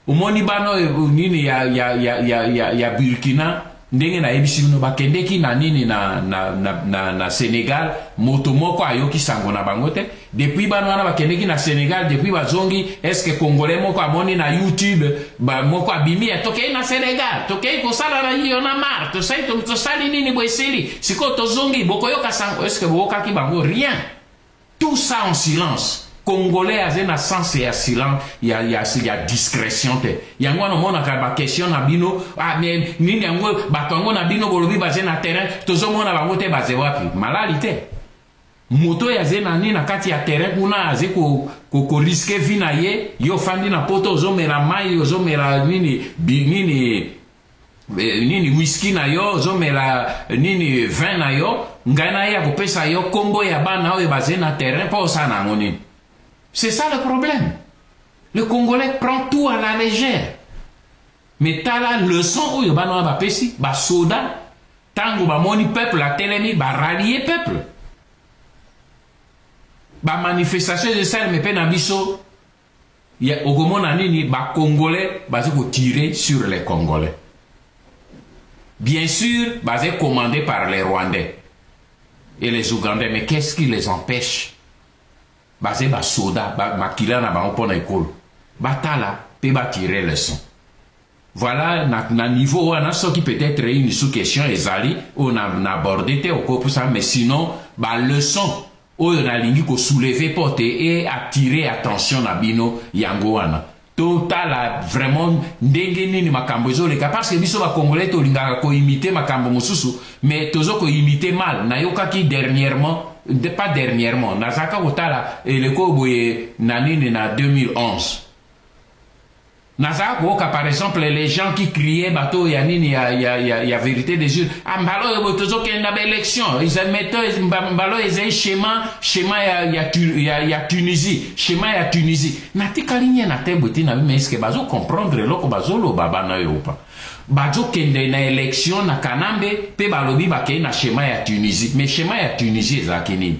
omoni bana oyo nini ya, ya, ya, ya, ya, ya Burkina ndenge nayebisi bino bakendeki na nini na, na, na, na, na Senegal, moto moko ayoki sango na bango te. Depuis bana wana bakendeki na Senegal, depuis bazongi, eske congolais moko amoni na YouTube ba moko abimi ya tokei na Senegal, tokei kosala na hiyo na mar, tosali tosali nini boye esili, sikoyo tozongi bokoyoka sango, eske boyokaki bango rien. Tout ça en silence. Congolais aza na sens ya silence ya ya ya discretion te. Yango wana omonaka ba question na bino ah mais nini yango bato yango na bino bolobi baza na terrain tozomona bango te baze wapi malali te moto oyo aze na nini na kati ya terrain kuna aze ko kokoriske vi na ye yo ofandi na poto ozomela mai ozomela nini bi, nini eh, nini whisky na yo ozomela eh, nini vin na yo ngai naye ya kopesa yo nkombo ya bana oyo bazali na terrain mpo osala na yango nini c'est ça le problème le congolais prend tout à la légère mais tala leçon oyo bana wana bapesi basoda ntango bamoni peuple atelemi baralie peuple bamanifestation ezosaleme mpe na biso ya okomona nini ba congolais baza ko tirer sur les congolais bien sûr baza commandé par les rwandais et les ougandais mais qu'est-ce qui les empêche baza ba soda ba makila na bango mpo na ekolo batala mpe batire leçon Voilà na, na niveau wana soki peut-être une sous-question ezali oyo na, na aborde te okopusa mais sinon ba leçon oyo nalingi ko soulever po te e attirer attention na bino yango wana totala vraiment ndenge nini makambo ezoleka parce que biso bakongole tolingaka koimite makambo mosusu mais tozo koimite mal nayokaki dernièrement de, pas dernièrement nazalaka kotala eleko boye na nini na 2011 Nazalaka koyoka par exemple les gens qui criaient bato oyo ya nini ya, ya, ya, ya verite des urnes ah, mbala oyo boye tozokende na baélection meto mbala oyo ezali schéma schéma ya, ya, ya, ya tunisie schéma ya tunisie natikali nye na tembo eti na bima eske bazocomprendre eloko bazoloba bana oyo upa bazokende na élection na kanambe mpe balobi bakei na schéma ya tunisie mais schéma ya tunisie ezalaki nini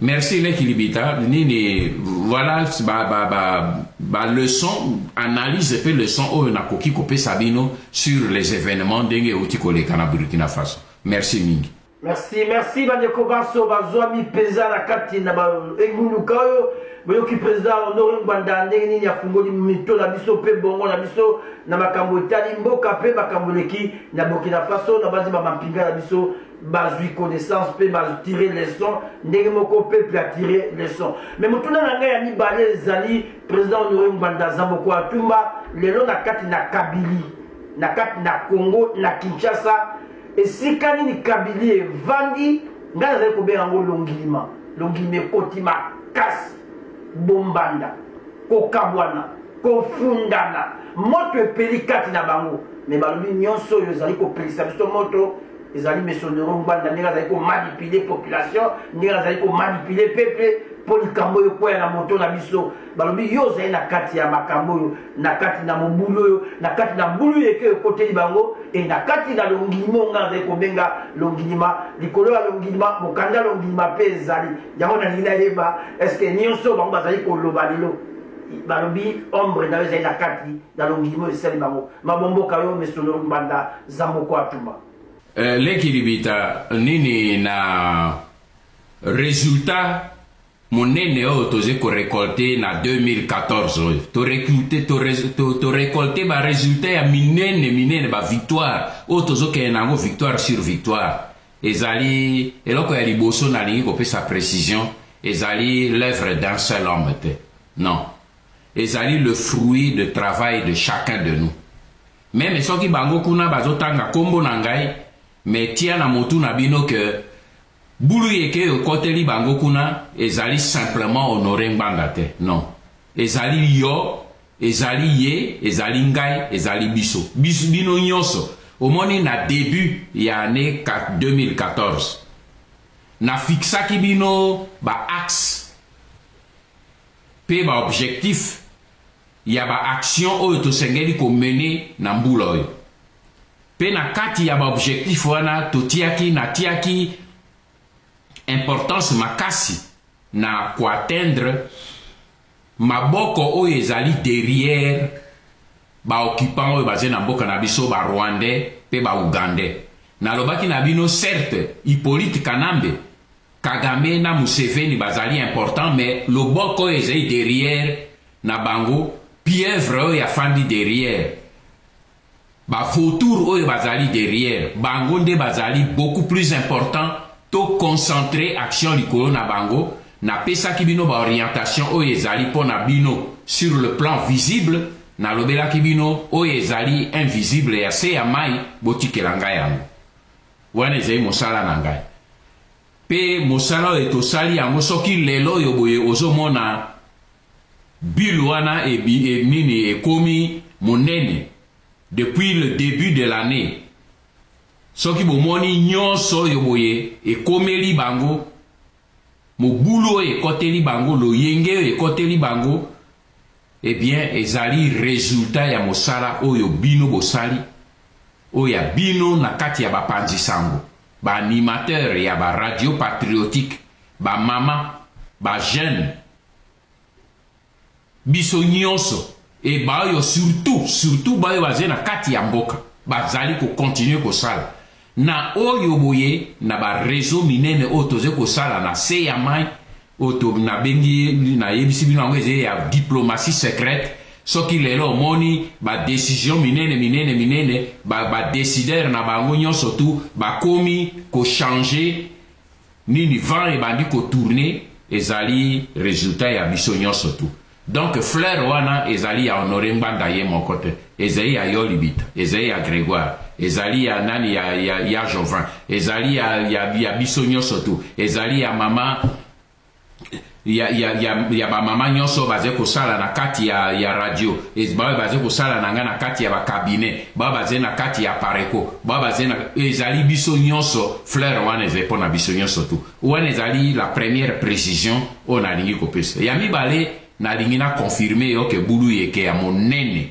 Merci leki libita nini voilà ba ba ba ba leçon analyse pe leçon oyo nakoki kopesa bino sur les événements ndenge euti koleka na Burkina Faso merci mingi merci merci bandeko banso bazwami mpenza na kati na baenguluka oyo boyoki président honore ngbanda ndenge nini afungoli mito na biso mpe bongo na biso na makambo etali mboka mpe makambo eleki na burkina faso na banzi bamampinga na biso bazwi connaissance mpe batire leçon ndenge moko peuple atire leçon me motuna na ngai ya mibale ezali président honore ngbanda aza moko atumba lelo na kati na kabili na kati na congo na kinshasa esika nini kabili evandi ngai nazali kobenga yango longilima longilima ekoti makasi bombanda kokabwana kofundana moto epeli kati na bango me balobi nyonso oyo ezali kopelisa biso moto ezali mesonero ngbanda ndenge azali komanipule population ndenge azali komanipule peple mpo likambo oyo ekwea na moto na biso balobi yo ozali na kati ya makambo oyo na kati na mobulu oyo na kati na mbulu yeke oyo ekoteli bango e na kati na longinima oyo ngai azali kobenga longinima likolo ya longinima mokanda longinima mpe ezali yango nalingi nayeba estce nyonso bango bazali koloba lelo balobi ombre na yo ezali na kati na longinima oyo esali bango Mamu mboka yo misolo ngbanda za moko atuma. Eh leki libita nini na resultat monene oyo toze ko recolter na 2014 oyo to recruter to, to, to recolter ba resultat ya minene minene ba victoire oyo tozokende na yango victoire sur victoire ezali eloko ya liboso nalingi kopesa precision ezali l'œuvre d'un seul homme te non Ezali le fruit de travail de chacun de nous. Meme soki bango kuna bazotanga kombo na ngai, me tia na motu na bino que bulu yeke ekoteli bango kuna ezali simplement honore ngbanda te. Non. Ezali yo, ezali ye, ezali ngai, ezali biso. Biso bino nyonso. Omoni na debut ya année 2014 na fixaki bino ba axe mpe ba objectifs ya ba actions oyo tosengeli ko mener na mbula oyo. Mpe na kati ya ba objectifs wana totiaki, natiaki importance makasi na ko atteindre maboko oyo ezali derrière ba occupants oyo bazali na mboka na biso, ba Rwandais mpe ba Ougandais. Nalobaki na bino certes Hyppolite Kanambe Kagame na museveni bazali important mais loboko oyo ezali derriere na bango pieuvre oyo afandi derriere ba vautour oyo bazali derriere bango nde bazali beaucoup plus important to concentre action likolo na bango napesaki bino ba orientation oyo ezali mpo na bino sur le plan visible nalobelaki bino oyo ezali invisible ya se ya mai botikela ngai yango Wana ezali mosala na ngai. Pe mosala oyo tosali yango soki lelo oyo boye ozomona bule wana ebi, e, nini ekomi monene depuis le début de l'année soki bomoni nyonso oyo boye ekomeli bango mobulu oyo ekoteli bango, loyenge oyo ekoteli bango, eh bien, ezali resultat ya mosala oyo bino bosali, oyo ya bino na kati ya bapanzi sango, ba animateurs ya ba radios patriotiques, ba mama, ba jeunes, biso nionso et baoyo surtout surtout baoyo bazali na kati ya mboka bazali ko continuer kosala na oyo boye na ba reseau minene oyo tozali kosala na se ya mai oyo to nabengi nayebisi bino yango ezali ya diplomatie secrète soki lelo omoni ba decision minene minene minene ba, ba décideur na bango nyonso tu bakomi ko changer Nini vent ebandi ko tourner ezali resultat ya biso nionso tout. Donc fleur wana ezali ya Honore Ngbanda ye moko te. Ezali ya yo libita, ezali ya Gregoire, ezali ya nani ya ya, ya Jovin, ezali ya ya biso nionso tout, ezali ya mama ya, ya, ya, ya bamama nyonso bazali kosala na kati ya, ya radio baoyo bazali kosala na ngai na kati ya bakabine baoyo bazali na kati ya pareko baoyo bazali na ezali biso nyonso flaire wana ezali mpo na biso nyonso tu wana ezali la première précision oyo nalingi kopesa ya mibale nalingi na confirme yoke bulu yeke ya monene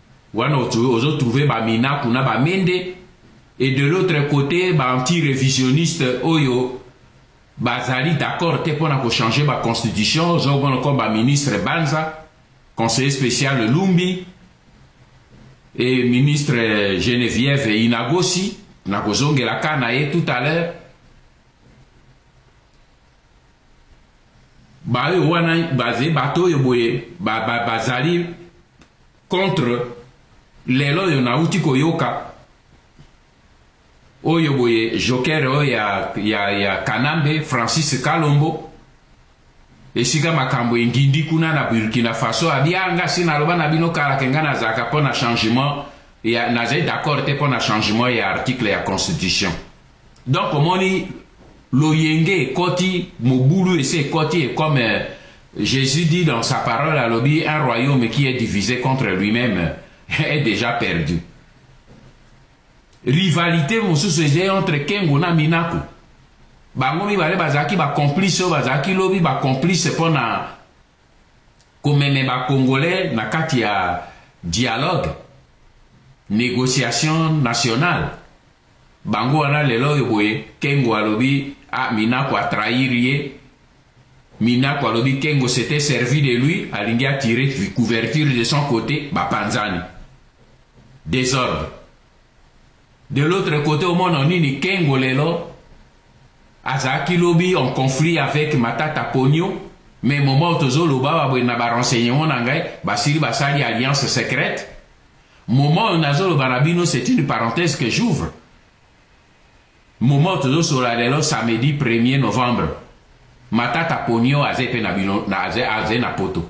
wana ozo trouver ba minaku na ba mende et de l'autre côté ba anti revisionnistes oyo bazali d'accord te pona ko changer ba constitution ozo mona comme ba ministre Banza conseiller spécial Lumbi et ministre Geneviève Inagosi na kozongela ka na ye tout à l'heure baoyo wana baze bato oyo boye bazali ba, ba contre lelo oyo nauti koyoka oyo boye joker oyo ya, ya, ya kanambe francis kalombo esika makambo endindi kuna na burkina faso abianga si naloba na bino kala ke ngai nazalaka mpo na changement nazali d'accord te mpo na changement ya article ya constitution Donc omoni loyenge ekoti mobulu ese ekoti et comme euh, Jésus dit dans sa parole alobi un royaume qui est divisé contre lui-même est déjà perdu. Rivalité mosusu ezali entre Kengo na Minaku. Bango mibale bazalaki ba complice oyo bazalaki lobi ba complice mpo na komeme ba Congolais na kati ya dialogue négociation nationale. Bango wana lelo oyo boye kengo alobi ah minaku a trahir ye minaku alobi kengo s'etait servi de lui alingi a tire couverture de son cote ba panzani desordre de l'autre cote omono nini kengo lelo azalaki lobi en conflit avec matata ponio mais moment oyo tozoloba baboye na ba renseignement na ngai basili basali alliance secrète Moment oyo nazo loba na bino c'est une parenthèse que j'ouvre. Moment tozo sola lelo samedi 1er novembre. Matata Ponyo aze pe na bino na aze, aze na poto.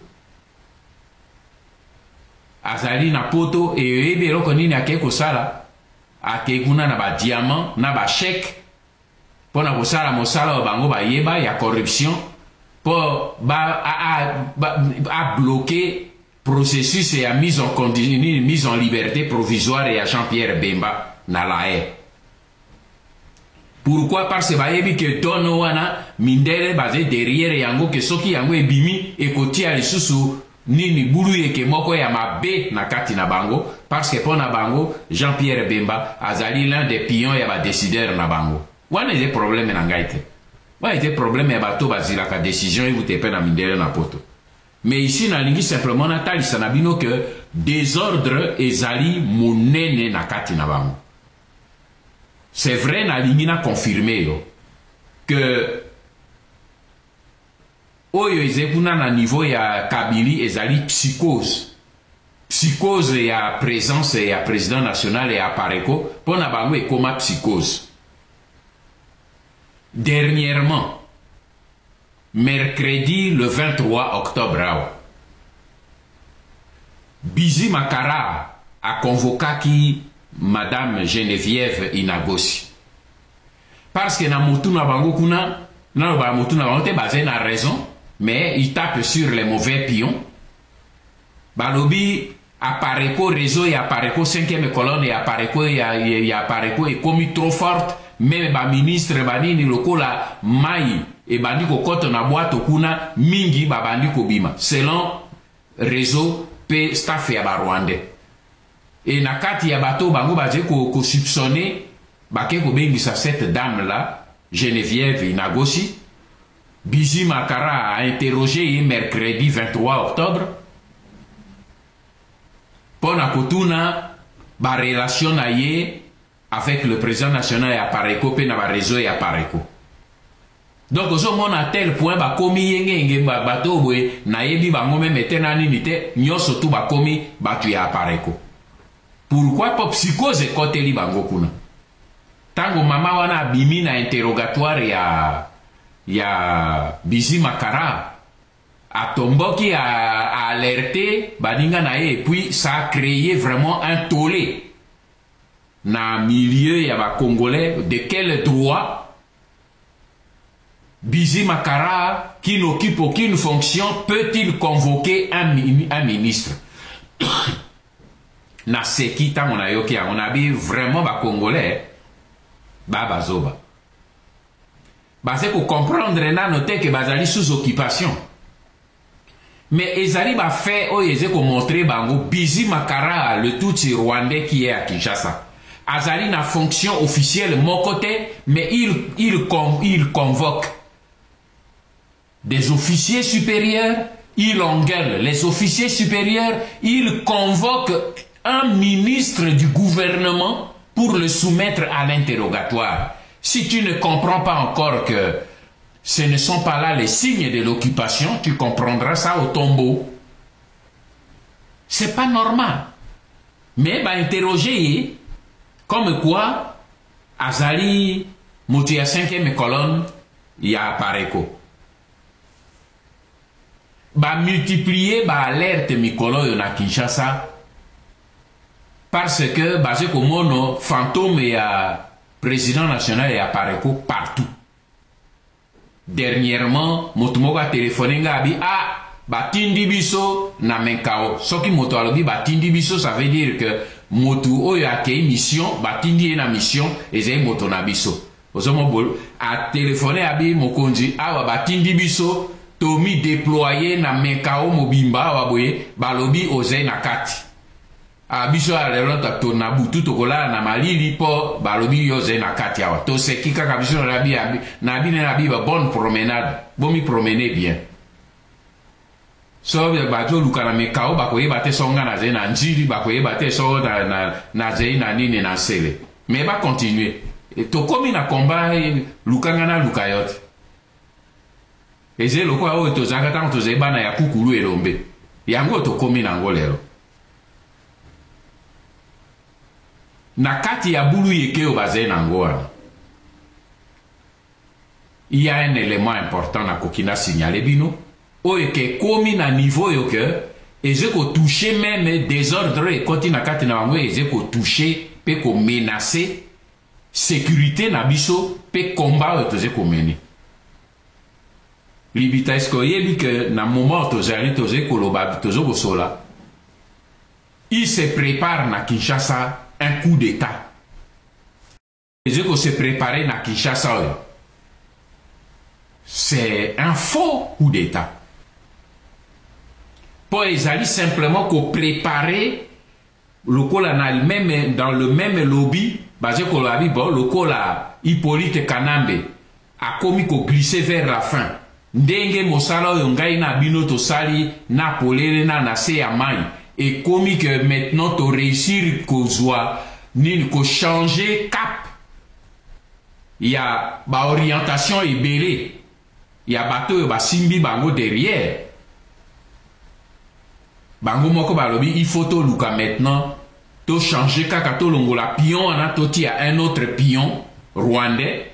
Azali na poto et oyebi eloko nini ake kosala? Ake kuna na ba diamants na ba chèques pona kosala mosala oyo bango bayeba ya corruption po ba a, a, a, a bloquer Processus ya mise en condi nini mise en liberte provisoire ya Jean Pierre Bemba na la Haye. Pourquoi parce que bayebi que donne wana mindele baze derrière yango que soki yango ebimi ekotia lisusu nini buluyeke moko ya mabe na kati na bango parce que mpo na bango Jean Pierre Bemba azali l'un des pions ya ba décideurs na bango. Wana eze problème na ngai te. Wana ete problème ya bato bazilaka decision ewuta epai na mindele na poto. Mais ici nalingi simplement natalisa na bino que desordre ezali monene na kati na bango. C'est vrai nalingi na confirmer yo que oyo ezali kuna na niveau ya Kabili ezali psychose psychose ya présence ya président national ya Apareco mpo na bango ekoma psychose dernièrement Mercredi le 23 octobre awa, Bizi Makara a convocaki madame Geneviève Inagosi parce que na motu na bango kuna, nalobaka motu na bango te, bazali na raison mais ils tapent sur les mauvais pions. Balobi Apareco reseau ya Apareco cinquième colonne ya Apareco ya, ya Apareco ekomi trop forte meme ba ministre banini lokola mai ebandi kokoto na bwato kuna mingi babandi kobima selon reseau pe staff ya ba rwandais e na kati ya bato bango baze kosupsonne bake kobengisa cette dame la Geneviève Inagosi Bizi Makara a interroger ye mercredi 23 octobre mpo na kotuna ba relation na ye avec le président national ya Pareco mpe na ba réseau ya Pareco. Donc ozomona à tel point bakomi yenge yenge bato oyo boye nayebi bango meme te na nini te nyonso tu bakomi bato ya Pareco. Pourquoi? Mpo psychose ekoteli bango kuna. tango mama wana abimi na interrogatoire ya ya Bizi Makara atomboki a, a alerte baninga na ye et puis ça a créé vraiment un tollé na milieu ya ba congolais de quel droit Bizi Makaraa qui n'occupe aucune fonction peut-il convoquer un, un ministre naseki ntango nayoki yango nabi vraiment bacongolais ba bazoba baze kocomprendre nano te ke bazali sous occupation mais ezali bafe oyo oh, pour montrer bango bizi makara le tout rwandais qui est à kinshasa azali na fonction officielle mon côté, mais il, il, il convoque des officiers supérieurs il engueule les officiers supérieurs il convoque un ministre du gouvernement pour le soumettre à l'interrogatoire si tu ne comprends pas encore que Ce ne sont pas là les signes de l'occupation, tu comprendras ça au tombeau. C'est pas normal. Mais ba interroger ye comme quoi azali moto ya cinquième colonne ya apareco. Ba multiplier ba alerte mikolo oyo na Kinshasa parce que baze komono fantôme ya président national ya apareco partout. Dernièrement moto moko a telephone nga abi ah batindi biso na Menkao. Soki moto alobi batindi biso ça veut dire que moto oyo akei mission batindi ye na mission ezali moto na biso. Ozomo bol a telephone abi mokonzi awa batindi biso tomi deployer na Menkao mobimba awa boye balobi ozali na kati. Ah biso ya lelo to na butu tokolala na malili po balobi yo ozali na kati awa toseki kaka biso na bi na bino na biba bonne promenade bomi promener bien so bazoluka na mikao bakoyeba te so ngai nazali na njili bakoyeba te so nazali na nini na nsele me bakontinue e, tokomi na komba e, luka ngai naluka yo te ezali lokola oyo tozalaka ntango tozali bana ya kukulu elombe yango tokomi na yango lelo na kati ya bulu yeke oyo bazali na yango wana il y a un élément important nakoki na signale bino oyo eke ekomi na niveau oyo ke eze kotouche meme desordre ekoti na kati na bango eze kotouche mpe komenace sécurité na biso mpe combat oyo toze komene Libita est ce que oyebi que na moment tozali tozali koloba tozo kosola il se prépare na Kinshasa un coup d'état ezo ko se préparer na Kinshasa oyo c'est un faux coup d'état mpo ezali simplement ko préparer lokola na meme dans le meme lobby baze koloba bi bon lokola Hippolyte Kanambe akomi ko glisser vers la fin ndenge mosala oyo ngai na bino tosali na polele na na se ya mai ekomi que maintenant to réussir kozwa nini ko changer cap ya ba orientation ebele ya bato oyo basimbi bango derrière bango moko balobi il faut toluka maintenant tochange kaka tolongola pion wana totia un autre pion rwandais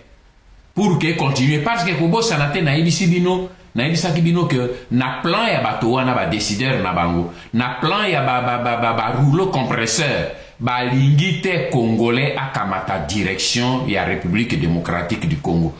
pour que continue parce que kobosana te nayebisi bino nayebisaki bino ke na plan ya bato wana badécideur na bango na plan ya barouleau compresseur balingi te congolais akamata direction ya république démocratique du congo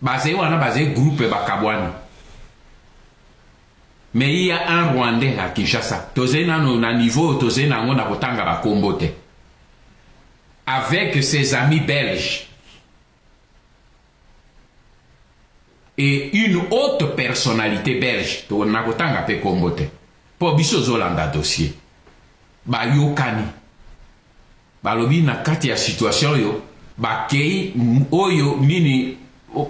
Bazali wana bazali groupe bakabuani mais il y a un rwandais à Kinshasa tozali nano na niveau oyo tozali na yango na kotanga bakombo te avec ses amis belges et une haute personnalité belge na kotanga mpe kombo te mpo biso ozolanda dossier bayokani Balobi na kati ya situation oyo bakeyi oyo nini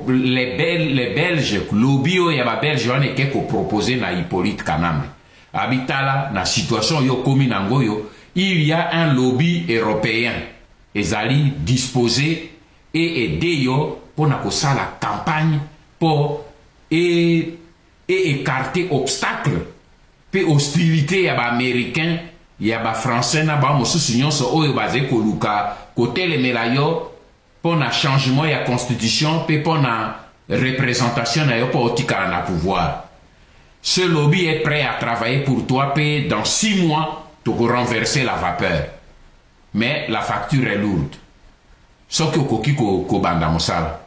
les bel les belge lobi oyo ya ba belge wana eke ko proposer na Hippolyte Kanambe abi tala na situation yo komi na ngoyo il y a un lobby européen ezali disposer et aider yo pona kosala campagne po et e ecarter obstacles mpe hostilites ya ba Americains, ya ba Français na ba mosusu nyonso oyo bazali koluka kotelemela yo mpo na changement ya constitution mpe mpo na representation na yo mpo otikala na pouvoir. Ce lobby est pret à travailler pour toi mpe dans six mois toko renverser la vapeur. Mais la facture est lourde soki okoki kobanda mosala.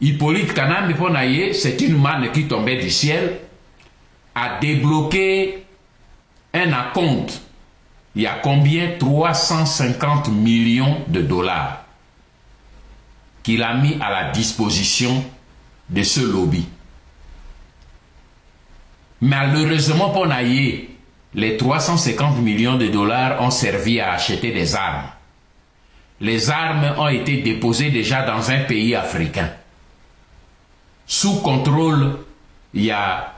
hippolyte kanambi c'est une manne qui tombait du ciel a débloqué un compte, il y a combien 350 millions de dollars qu'il a mis à la disposition de ce lobby. Malheureusement pour Naye, les 350 millions de dollars ont servi à acheter des armes. Les armes ont ete deposees dejà dans un pays africain sous controle ya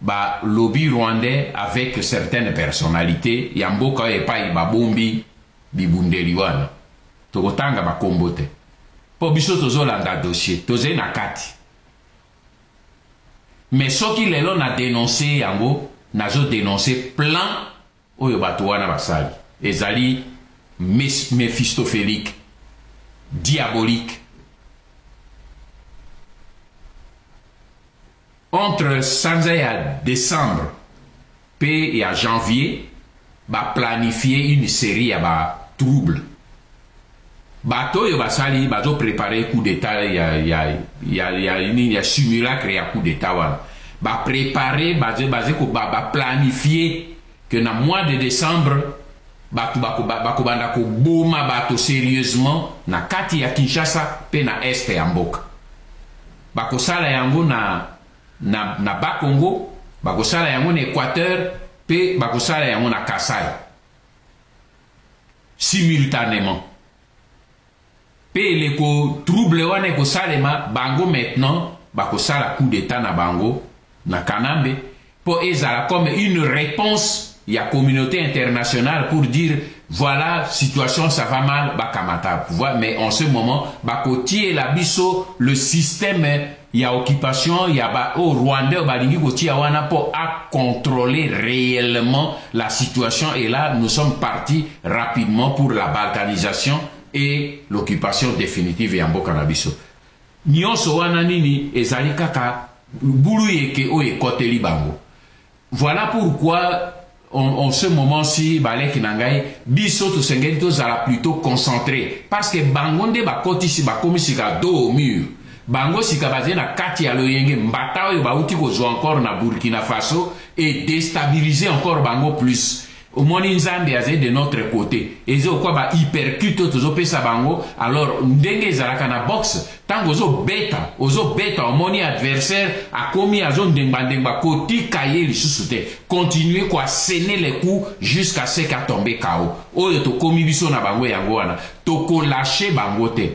ba lobby rwandais avec certaines personnalites ya mboka oyo epayi babombi bibundeli wana. Tokotanga ba kombo te mpo biso tozolanda dossier, tozali na kati. Mais soki lelo na denoncer yango, nazo denoncer plan Oyo bato wana basali ezali mes mephistophelique, diabolique. Entre sanza ya decembre pe ya janvier ba planifier une serie ya ba troubles. Bato oyo basali bazo preparer coup d'etat ya ya ya ya nini ya simulacre ya coup d'etat wana ba preparer baze baze ko ba, ba planifier que na mois de décembre bato bakobanda koboma bato serieusement na kati ya Kinshasa pe na est ya mboka bakosala yango na na, na Bas-Congo bakosala yango na Equateur pe bakosala yango na Kasai simultanement pe eleko trouble wana ekosalema bango maintenant bakosala coup d'etat na bango na kanambe mpo ezala comme une réponse ya communauté internationale pour dire voilà situation ça va mal bakamata mais en ce moment bakotiela biso le système ya occupation ya ba oyo rwandais oyo balingi kotia wana mpo a controler reellement la situation et là nous sommes partis rapidement pour la balkanisation et l'occupation definitive ya mboka na biso nyonso wana nini ezali kaka buluyeke oyo ekoteli bango Voilà pourquoi en, en ce moment-ci baleki na ngai biso tosengeli tozala plutôt concentré parce que bango nde bakotisi bakomi sika do au mur bango sika bazali na kati ya loyenge mbata oyo bauti kozwa encore na burkina faso et destabilise encore bango plus Omoni nzambe azali de notre cote eza okwa ba hypercute oyo tozopesa bango alors ndenge ezalaka na boxe ntango ozobeta ozobeta omoni adversaire akomi azondengba-ndengba kotika ye lisusu te continue koasene le coup jusqu'à ce qu'a tombe kao oyo tokomi biso na bango yango wana tokolashe bango te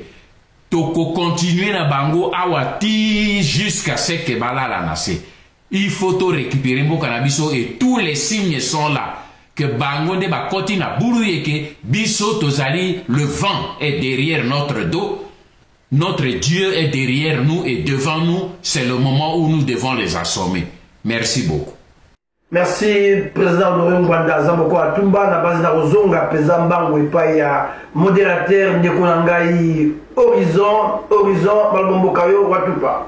tokokontinue na bango awa ti jusqu'à ce que balala na se Il faut to recuperer mboka na biso et tous les signes sont là que bango nde bakoti na bulu et que biso tozali le vent est derrière notre dos, notre Dieu est derrière nous et devant nous, c'est le moment où nous devons les assommer. Merci beaucoup. Merci président Honoré Ngwanda aza moko atumba na base na kozonga mpenza mbangu epai ya modérateur ndeko na ngai Horizon Horizon balobomboka yo watupa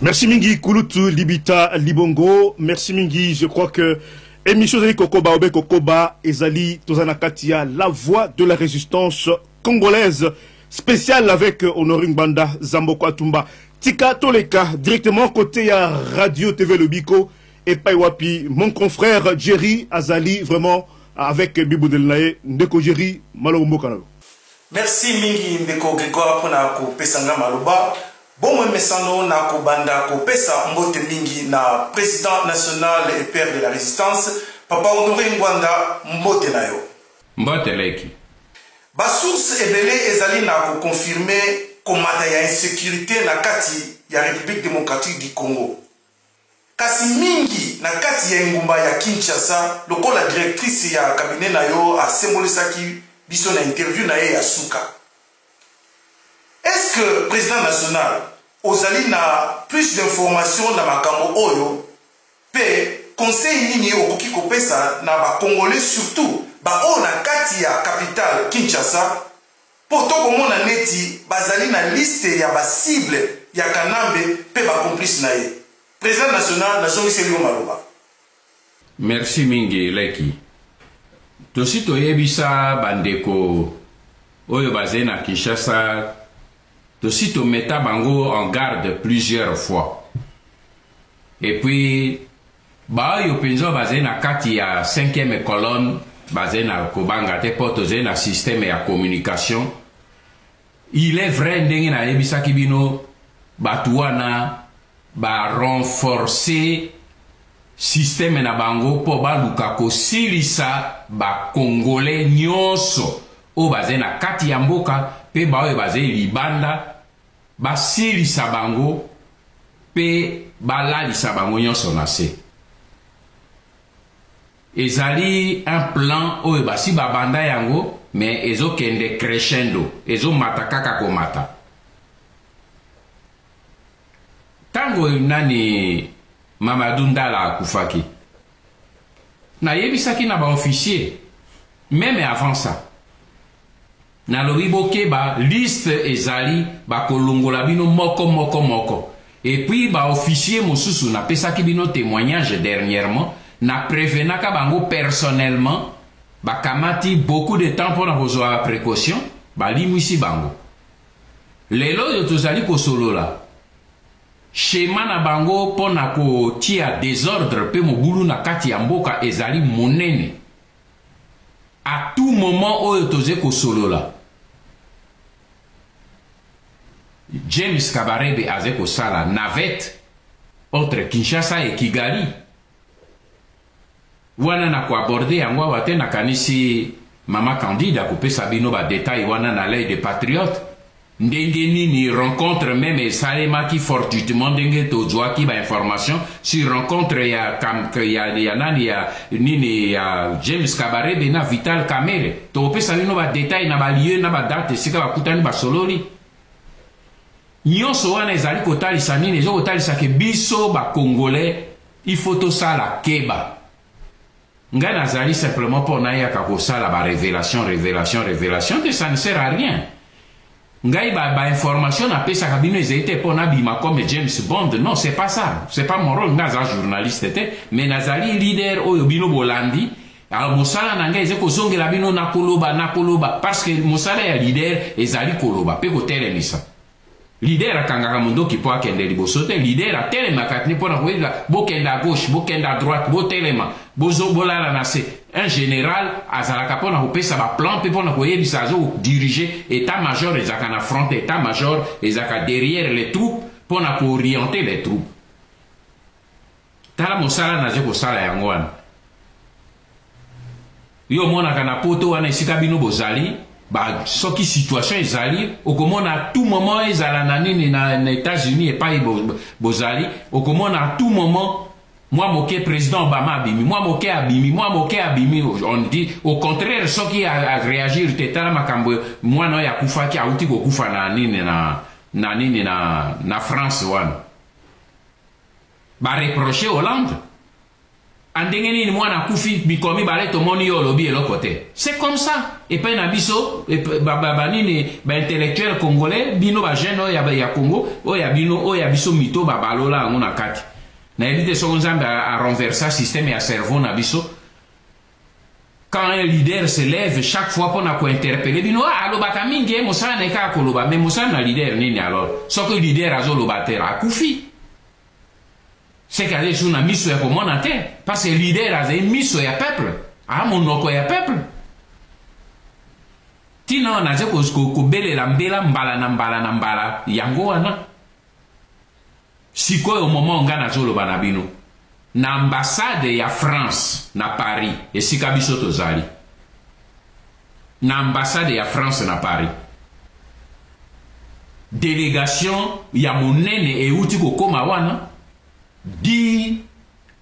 Merci mingi kulutu libita libongo. Merci mingi. Je crois que émission ezali kokoba obe kokoba ezali toza na kati ya la voix de la résistance congolaise spéciale avec Honoring Banda Zamboko Atumba. Tika toleka directement côté ya Radio TV Lobiko et pai wapi mon confrère Jerry azali vraiment avec Bibou Delnae ndeko Jerry malo mboka na yo. Merci mingi ndeko Gregoire pona ko pesa nga maloba. Bomoi mesano na ko banda ko pesa mbote mingi na president national et père de la resistance papa Honore Ngwanda mbote na yo. Mbote leki. Ba sources ebele ezali na ko confirmer komata ya insecurite na kati ya Republique democratique du Congo. Kasi mingi na kati ya engumba ya Kinshasa, lokola directrice ya cabinet na yo asembolisaki biso na interview na ye ya suka. Est ce que President national ozali na plus d'informations na makambo oyo mpe conseil nini okoki kopesa na ba Congolais surtout ba oyo na kati ya capitale Kinshasa Mpo to komona neti bazali na liste ya ba cible ya kanambe mpe ba complice na ye. President national na zongiseli yo maloba. Merci mingi leki. Tosi toyebisa ba ndeko oyo bazali na Kinshasa tosi to meta bango en garde plusieurs fois et puis Baoyo penza bazali na kati ya cinquième colonne bazali na kobanga te mpo tozali na système ya communication. Il est vrai ndenge nayebisaki bino bato wana ba renforcer système na bango mpo baluka kosilisa ba congolais nyonso oyo bazali na kati ya mboka mpe baoyo bazali libanda Basilisa bango mpe balalisa bango nyonso na se. Ezali un plan oyo basi babanda yango me ezokende crescendo, ezomata kaka komata. Ntango nani Mamadou Ndala akufaki, nayebisaki na baofficier meme avant ça Nalobi bokeba liste ezali bakolongola bino moko moko moko et puis ba officiers mosusu napesaki bino temoignage dernièrement na prevenaka bango personnellement bakamati beaucoup de temps pona kozwa ba precaution balimwisi bango lelo oyo tozali kosolola shema na bango pona kotia desordre pe mobulu na kati ya mboka ezali monene A tout moment oyo toze kosolola, James Kabarebe aze kosala navette entre Kinshasa et Kigali. Wana na koaborde yango awa te, nakanisi mama Candide akopesa bino badetail wana na l'oeil de patriote. Ndenge nini rencontre meme esalemaki fortuitement ndenge tozuaki ba informations sur rencontre ya ya ya nani ya nini ya James Kabarebe na Vital Kamerhe tokopesa bino ba details na ba lieux na ba dates esika bakutani basololi nyonso wana ezali kotalisa nini ezo kotalisa ke biso ba congolais il faut tosala keba Ngai nazali simplement mpo nayaka kosala ba revelation revelation revelation te ça ne sert à rien ngai ba, ba information napesaka bino ezali te mpo nabima comme james bond non c'est pas ça c'est pas mon role ngai aza journaliste te mais nazali leader oyo bino bolandi alors mosala na ngai ezali kozongela bino na koloba na koloba parce que mosala ya leader ezali koloba mpe kotelemisa Leader akangaka mondoki mpo akende liboso te. Leader atelemaka te mpo na koyebisa bokende à gauche, bokende à droite, botelema, bozo bolala na se. Un general azalaka mpo na kopesa ba plan mpe mpo na koyebisa azo diriger etat major ezalaka na front te. Etat major ezalaka derrière les troupes mpo na koorienter les troupes. tala mosala naze kosala yango wana yo omonaka na poto wana esika bino bozali ba soki situation ezali okomona à tout moment ezala na nini na, na états-unis epai bozali okomona à tout moment mwa moke président obama abimi mwa moke abimi mwa moke abimi on dit au contraire soki aréagir te tala makambo mwana oyo akufaki auti kokufa na nini na, na nini na, na france wana Ba reprocher Hollande? A ndenge nini mwana akufi mikolo mibale tomoni yo olobi eloko te? C'est comme ça epai na biso ba, ba, ba nini ba intellectuel congolais bino ba jeune oyo ya, ya Congo oyo ya bino oyo ya biso mito babalola yango na kati. Nayebi te soko Nzambe a, a renversa système ya cerveau na biso quand un leader se lève chaque fois pour na ko interpeller bino ah, alobaka mingi eh, mosala na kaka koloba mais mosala na leader nini alors soki leader azoloba te akufi seke azali lisusu na miso ya komona te parce que leader azali miso ya peuple a ah, monoko ya peuple ntina wana aza kobelela mbela mbala na mbala na mbala yango wana Sikoyo moment nga nazo loba na bino na ambassade ya France na Paris esika biso tozali na ambassade ya France na Paris delegation ya monene euti kokoma wana di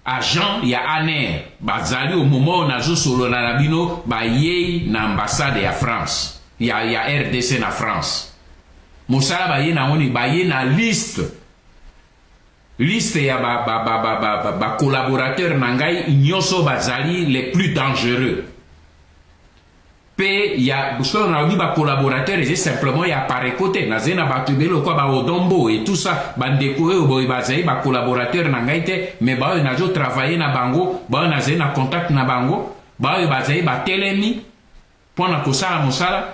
agent ya ANR bazali au moment oyo nazo solola na bino bayei na ambassade ya France ya, ya RDC na France mosala baye na ngoni baye na liste liste ya ba, ba, ba, ba, ba, ba, ba collaborateur na ngai nyonso bazali les plus dangereux pe ya solo nalobi ba collaborateur eza simplement ya pareco te nazali na bato ebele lokola ba odon mbo et tout ça bandeko oyo boye bazali ba collaborateur na ngai te mais baoyo nazo travailler na bango baoyo nazali na contact na bango baoyo bazali batelemi mpo na kosala mosala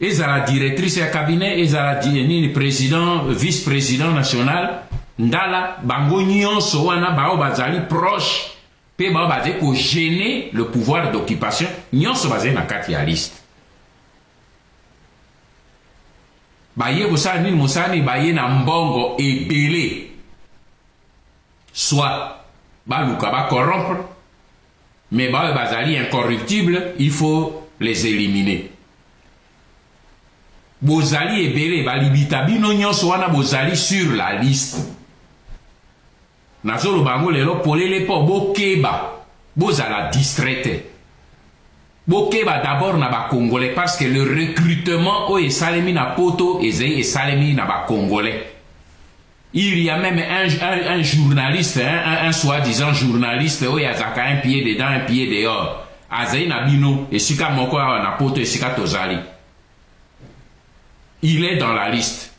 ezala directrice ya cabinet ezala nini président vice président national ndala bango nyonso wana baoyo bazali proche pe bango bazali ko gene le pouvoir d'occupation nyonso bazali na kati ya liste baye kosala nini mosala nini baye na mbongo ebele soit baluka bacorrompre mais baoyo bazali incorruptible il faut les éliminer bozali ebele balibita bino nyonso wana bozali sur la liste Nazoloba yango lelo polele po bokeba, bozala distrait te. Bokeba d'abord na ba Congolais parce que le recrutement oyo esalemi na poto ezali esalemi na ba Congolais. Il y a même un, un, un journaliste, un, un, un soi-disant journaliste oyo azalaka un pied dedans, un pied dehors. Azali na bino esika moko awa na poto esika tozali. Il est dans la liste.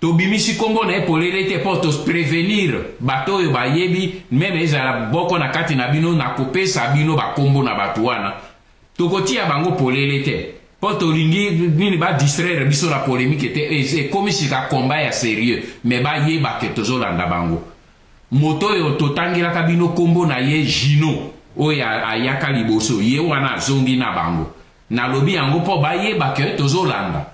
Tobimisi kombo na ye polele te mpo to prevenir bato oyo bayebi meme ezala boko na kati na bino na kopesa bino ba kombo na bato wana. Tokotia bango polele te mpo tolingi nini ba distraire biso na polemique te ekomi sika combat ya serieux mais bayeba ke tozolanda bango. Moto oyo totangelaka bino kombo na ye Gino oyo ayaka liboso ye wana azongi na bango. Nalobi yango mpo bayeba ke tozolanda.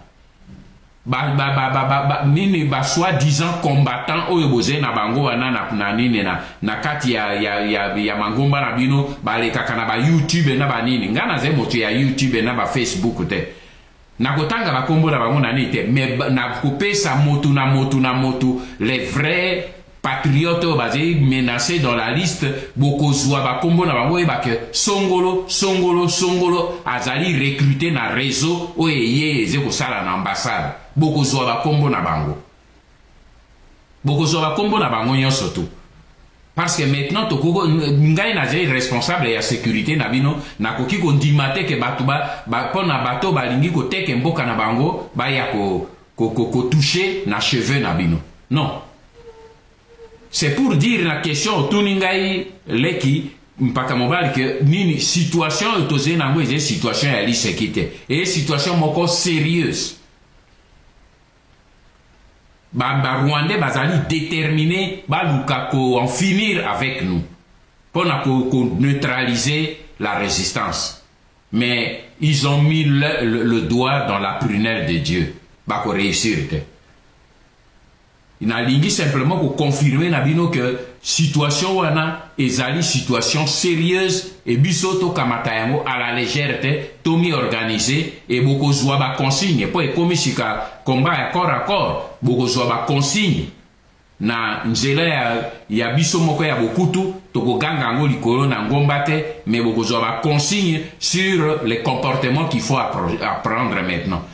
ba, ba, ba, ba, ba, ba, nini ba soit disant combattant oyo boze na bango wana na, na nini na, na kati ya, ya, ya, ya mangomba na bino balekaka na ba youtube na banini ngai naza moto ya youtube na ba facebook te nakotanga bakombo na bango na nini te me nakopesa motu na motu na motu le vrai patriote oyo bazali menace dans la liste bokozwa bakombo na bango oyeba ke songolo songolo songolo azali recrute na réseau oyo eye eze kosala na ambassade bokozwa bakombo na bango bokozwa bakombo na bango nyonso tu parce que maintenant tokoko ngai nazali responsable ya sécurité na bino nakoki kondima te ke bato mpo na bato balingi koteke mboka na bango baya kotouche ko, ko, ko na cheveux na bino non c'est pour dire na question otuni ngai leki mpaka mobali ke nini situation oyo tozali na yango ezali situation ya liseki te eye situation moko serieuse barwandais ba bazali détermine baluka koen finir avec nous mpo na koneutraliser la résistance mais ils ont mis le, le, le doigt dans la prunelle de dieu bakoreusir te Nalingi simplement ko confirmer na bino que situation wana ezali situation serieuse et biso tokamata yango à la légère te, tomi organiser et bokozwa ba consignes mpo ekomi sika combat ya corps à corps, bokozwa ba consignes na nzela ya, ya biso moko ya bokutu tokoganga yango likolo na ngomba te mais bokozwa ba consignes sur les comportements qu'il faut apprendre maintenant.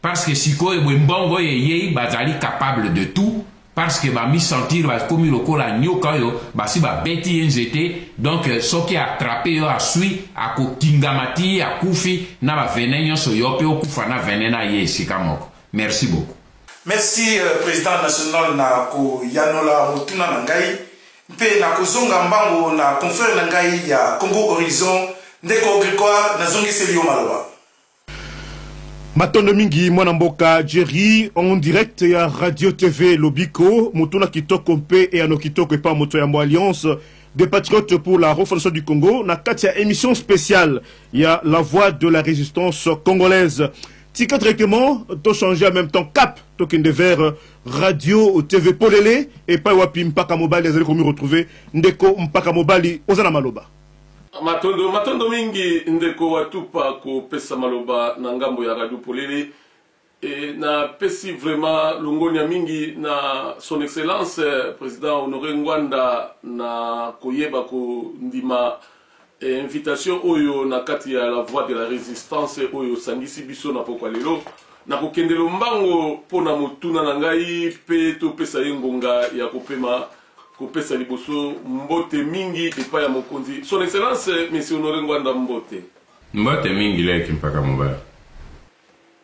Parce que sikoyo boye mbongo oyo eyei bazali capable de tout parce que ba mi sentir bakomi lokola nyoka oyo basi babeti ye nzete donc euh, soki attrape yo asui akotingama ti ye akufi na ba venin nyonso yo mpe okufa na venin na ye esika moko merci beaucoup Merci euh, President National na koyanola motuna na ngai mpe na kozonga mbango na confrère na ngai ya Congo Horizon, ndeko Gregoire, nazongiseli yo maloba. Matondo mingi mwana mboka Jerry en direct ya Radio TV Lobiko, motuna kitoko mpe eyano kitoko epa moto ya mbo Alliance des patriotes pour la refondation du Congo na kati ya emission spéciale ya La Voix de la Résistance congolaise. Tika directement to changer en même temps cap tokende vers Radio TV Polele epai wapi mpaka mobali azali komi retrouver ndeko mpaka mobali oza na maloba. Matondo matondo mingi ndeko Watupa ko pesa maloba na ngambo ya Radio Polele et na pesi vraiment longonia mingi na son excellence president Honore Ngwanda na koyeba ko ndima eh, invitation oyo na kati ya la voix de la resistance oyo osangisi biso na pokwa lelo na kokende lombango mpo na motuna na ngai mpe topesa ye ngonga ya kopema Kopesa liboso mbote mingi epai ya Mokonzi Son Excellence Monsieur Honore Ngwanda Mbote. Mbote mingi leki mpaka mobali.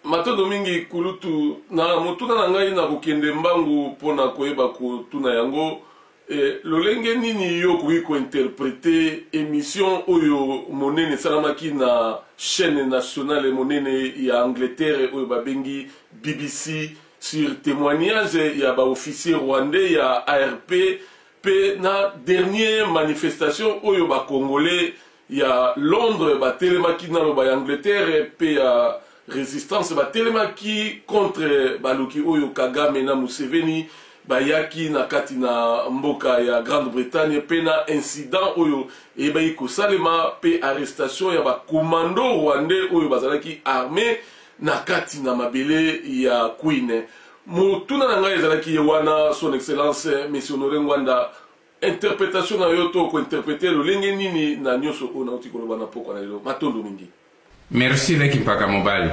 Matondo mingi kulutu. Na motuna na ngai na kokende mbangu mpo na koyeba kotuna yango eh, lolenge nini yo okoki ko interpreter emission oyo monene esalamaki na chaine nationale monene ya Angleterre oyo babengi BBC sur temoignage ya ba officiers rwandais ya ARP pe na dernier manifestation oyo ba congolais ya Londres batelemaki nalo ba Angleterre pe ya resistance batelemaki contre baloki oyo Kagame na Museveni bayaki na kati na mboka ya Grande-Bretagne pe na incident oyo eyebaki kosalema pe arrestation ya ba commando rwandais oyo bazalaki armee na kati na mabele ya Kin. Motuna na ngai ezalaki ye wana, Son Excellence Monsieur Honore Ngbanda, interpretation na yo to ko interpreter lolenge nini na nionso oyo nauti koloba na mpokwa na lelo? Matondo mingi. Merci leki mpaka mobali.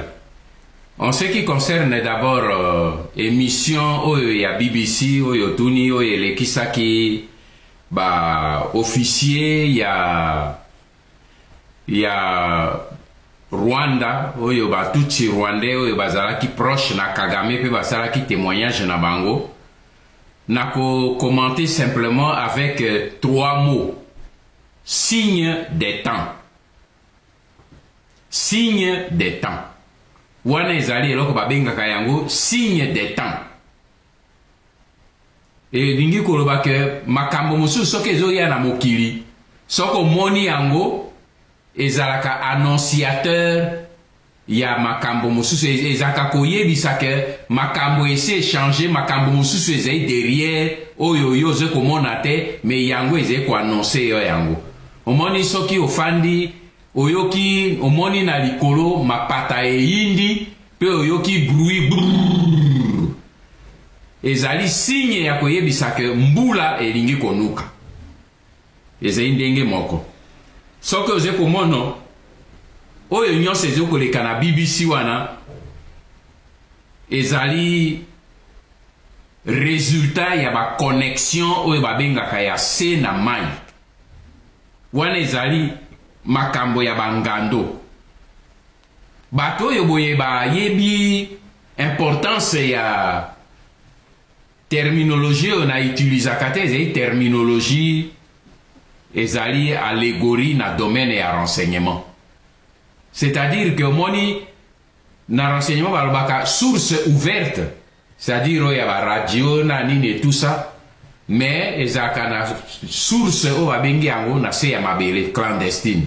En ce qui concerne d'abord emission oyo ya BBC oyo otuni oyo elekisaki ba officiers ya ya Rwanda oyo ba Tutsi rwandais oyo bazalaki proche na Kagame pe basalaki témoignage na bango na ko commenter simplement avec euh, trois mots signe des temps signe des temps wana ezali eloko babengaka yango signe des temps elingi koloba ke makambo mosusu soki ezoya na mokili soki omoni yango ezalaka annonciateur ya makambo mosusu e-, ezalaka koyebisa ke makambo esi echange makambo mosusu ezali derrière oyo yo ozali komona te me yango ezali koannonce yo yango omoni soki ofandi oyoki omoni na likolo mapata eyindi Mpe oyoki bruit brrrr, ezali signe ya koyebisa ke mbula elingi konuka. Ezali ndenge moko soki oze komono oyo nyonso ezo koleka na BBC wana ezali resultat ya ba connexion oyo babengaka ya se na mai wana ezali makambo ya bangando Bato oyo boye bayebi importance ya terminologie oyo na utilisaka te ezali terminologie ezali allegorie na domaine ya renseignement c'est-à-dire que omoni na renseignement balobaka source ouverte c'est-à-dire oyo ya baradio na nini et tout ça mais ezalaka na source oyo babengi yango na se ya mabele clandestine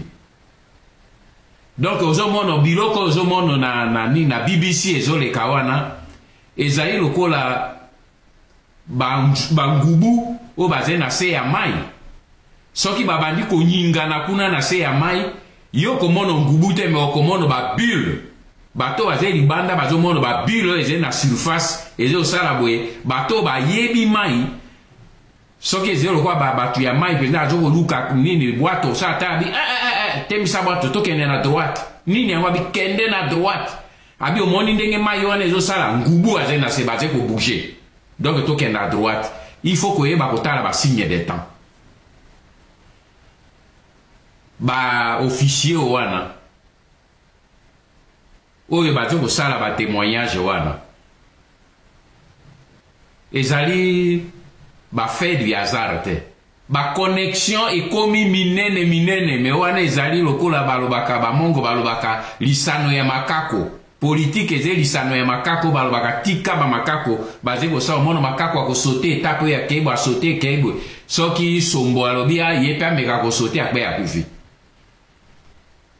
donc ozomono biloko oyo ozomono na, na, na bbc ezoleka wana ezali lokola bangubu oyo bazali na se ya mai soki babandi konyingana kuna na se ya mai yo okomono ngubu te me okomono babule bato oyo bazali libanda bazomono babule oyo ezali na surface ezali kosala boye bato oyo bayebi mai Soki ezali lokola ba batu ya mai mpenza azo koluka nini bwato sa ata abi eh, eh, eh, eh, temisa bwato tokende na droite nini yango abi kende na droite abi omoni ndenge mai wana ezosala ngubu azali na se bazali kobouge donc tokende na droite il faut koyeba kotala basigne de temps ba officier wana oyo bazo kosala ba temoignage wana ezali ba fait du hasard te ba connexion ekomi minene minene me wana ezali lokola balobaka bamongo balobaka lisano ya makako politike eza lisano ya makako balobaka tika bamakako baze kosala mono makako akosote etape oyo akeibwe asote ekeibwe soki sombo alobi ye mpe ameka kosote akpe akufi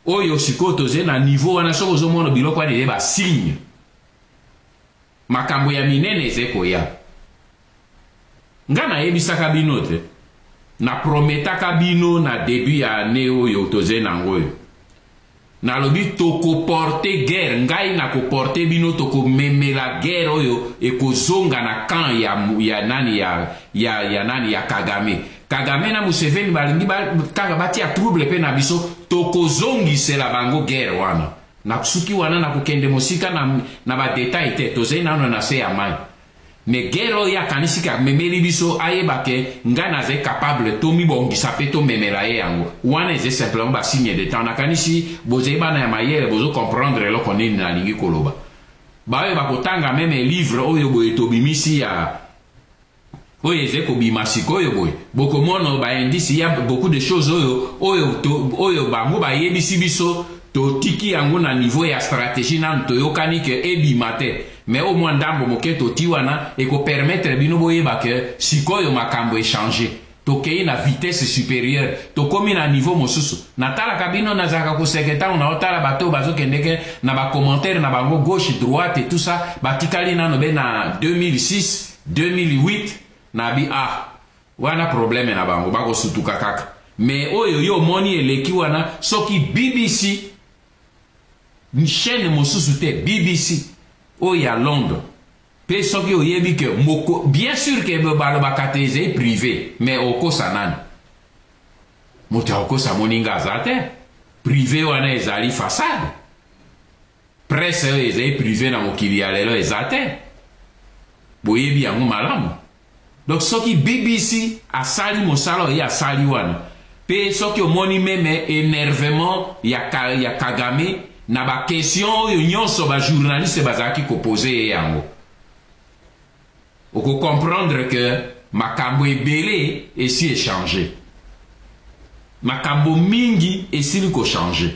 Oyo sikoyo toze na niveau wana soki ozo mono biloko wana eye ba signe. Makambo ya minene eze koya. Nga na yebisaka bino te. Na prometaka bino na debut ya annee oyo toze na ngo oyo. nalobi tokoporte guerre ngai nakoporte bino tokomemela guerre oyo ekozonga na camp ya, ya nani ya, ya, ya nani ya kagame Kagame na Museveni balingi ba, kaka batia trouble pe na biso tokozongisela bango guerre wana nakusuki wana na kokende mosika na, na badetail te tozali nano na se ya mai me guerre oyo ye akanisi ke amemeli biso ayeba ke ngai nazali capable tomibongisa pe tomemela ye yango wana eze simplement basigne de temps nakanisi bozali bana ya mayele bozo comprendre eloko nini nalingi koloba baoyo bakotanga meme livre oyo boye tobimisi ya oyo eze kobima sikoyo boye bokomono ba indice ya beaucoup de choses oyo oyo to, oyo bango bayebisi biso totiki yango na niveau ya stratégie nanu toyokani ke ebima te mais au moins ndambo moke toti wana ekopermettre bino boyeba ke sikoyo makambo echange Tokeyi na vitesse superieure, tokomi na niveau mosusu. Natalaka bino, nazalaka koseke tango naotala bato oyo bazokende ke na ba commentaires na bango gauche, droite et tout ça, batikali nano be na 2006, 2008, nabi ah wana probleme na bango, bakosutuka kaka. Mais oyo yo omoni eleki wana, soki BBC, chaine mosusu te, BBC oyo ya Londres, Pe soki oyebi que moko bien sur que balobaka te ezali prive mais okosa nani? Moto ya kokosa moninga aza te. Prive wana ezali façade. Presse oyo ezali prive na mokili ya lelo eza te. Boyebi yango malamu. Donc soki BBC asali mosala oyo ye asali wana mpe soki omoni meme enervement ya, ka, ya Kagame na ba question oyo nyonso ba journaliste bazalaki kopose ye yango okocomprendre ke makambo ebele esi echange makambo mingi esili kochange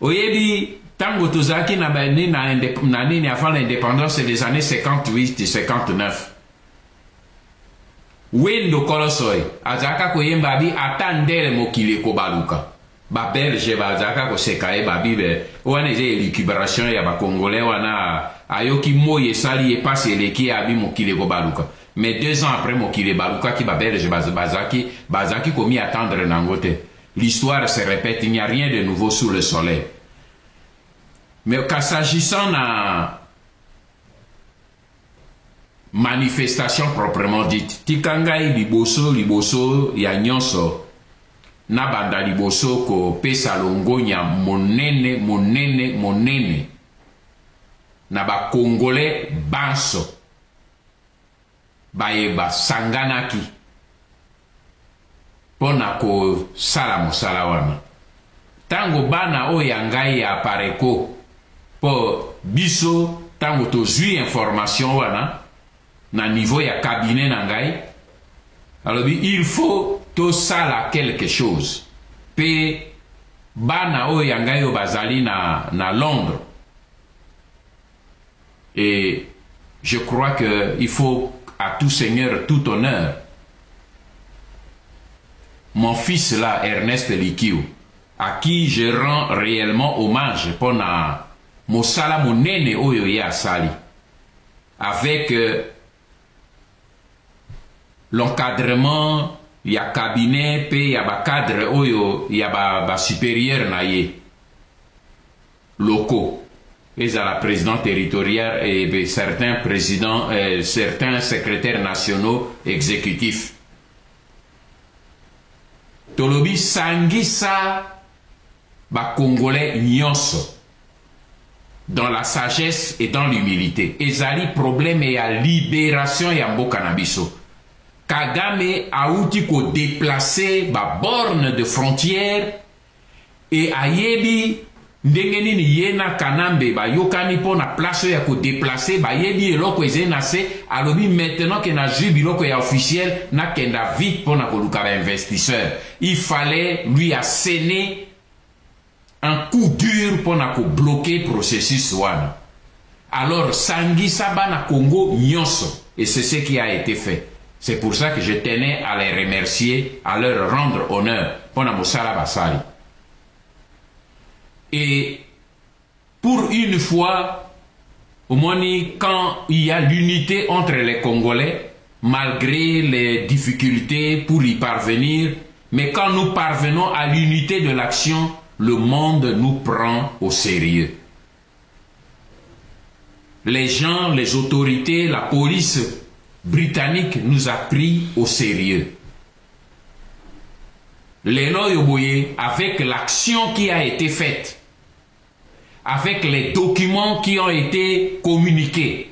oyebi ntango tozalaki na bani na, na nini avant l'indépendance des années 58 59 wendo kolosoy azalaka koyemba bi ata ndele mokili ekobaluka babelge bazalaka koseka ye babibe wana eza elucubration ya bacongolais wana ayoki moi esali ye mpasi eleki ye abi mokili ekobaluka mais deux ans après mokili ebalukaki babelge bazalaki bazalaki komi attendre na yango te L'histoire se repète il n'y a rien de nouveau sous le soleil mais ka s'agissant na manifestation proprement dite tika ngai liboso liboso ya nyonso nabanda liboso kopesa longonya monene monene monene na bakongole banso baye basanganaki mpo na kosala mosala wana. Ntango bana oyo ya ngai ya Apareco, mpo biso ntango tozwi information wana na niveau ya cabinet na ngai, alobi il faut tosala quelque chose mpe bana oyo ya ngai oyo bazali na, na Londres Et je crois que il faut à tout seigneur tout honneur. Mon fils là, Ernest Likiu, à qui je rends réellement hommage pona mosala monene oyo ye asali avec euh, l'encadrement ya cabinet pe ya ba cadre oyo ya ba, ba supérieur na ye locaux ezala president territorial et certains presidents eh, certains secrétaires nationaux exécutifs tolobi sangisa ba congolais nyonso dans la sagesse et dans l'humilité ezali problème ya libération ya mboka na biso kagame auti kodeplace baborne de frontière et ayebi ndenge nini ye na kanambe bayokani mpo na place oyo ya ko deplacer bayebi eloko ezali na se alobi maintenant que nazui biloko ya officiel nakenda vite mpo na koluka ba investisseur il fallait lui assener un coup dur mpo na ko bloquer processus wana alors sangisa bana kongo nyonso et c'est ce qui a été fait C'est pour ça que je tenais à les remercier, à leur rendre honneur. Et pour une fois, au moins quand il y a l'unité entre les Congolais, malgré les difficultés pour y parvenir, mais quand nous parvenons à l'unité de l'action, le monde nous prend au sérieux. Les gens, les autorités, la police britannique nous a pris au sérieux. Les Yoboye, avec l'action qui a été faite, avec les documents qui ont été communiqués,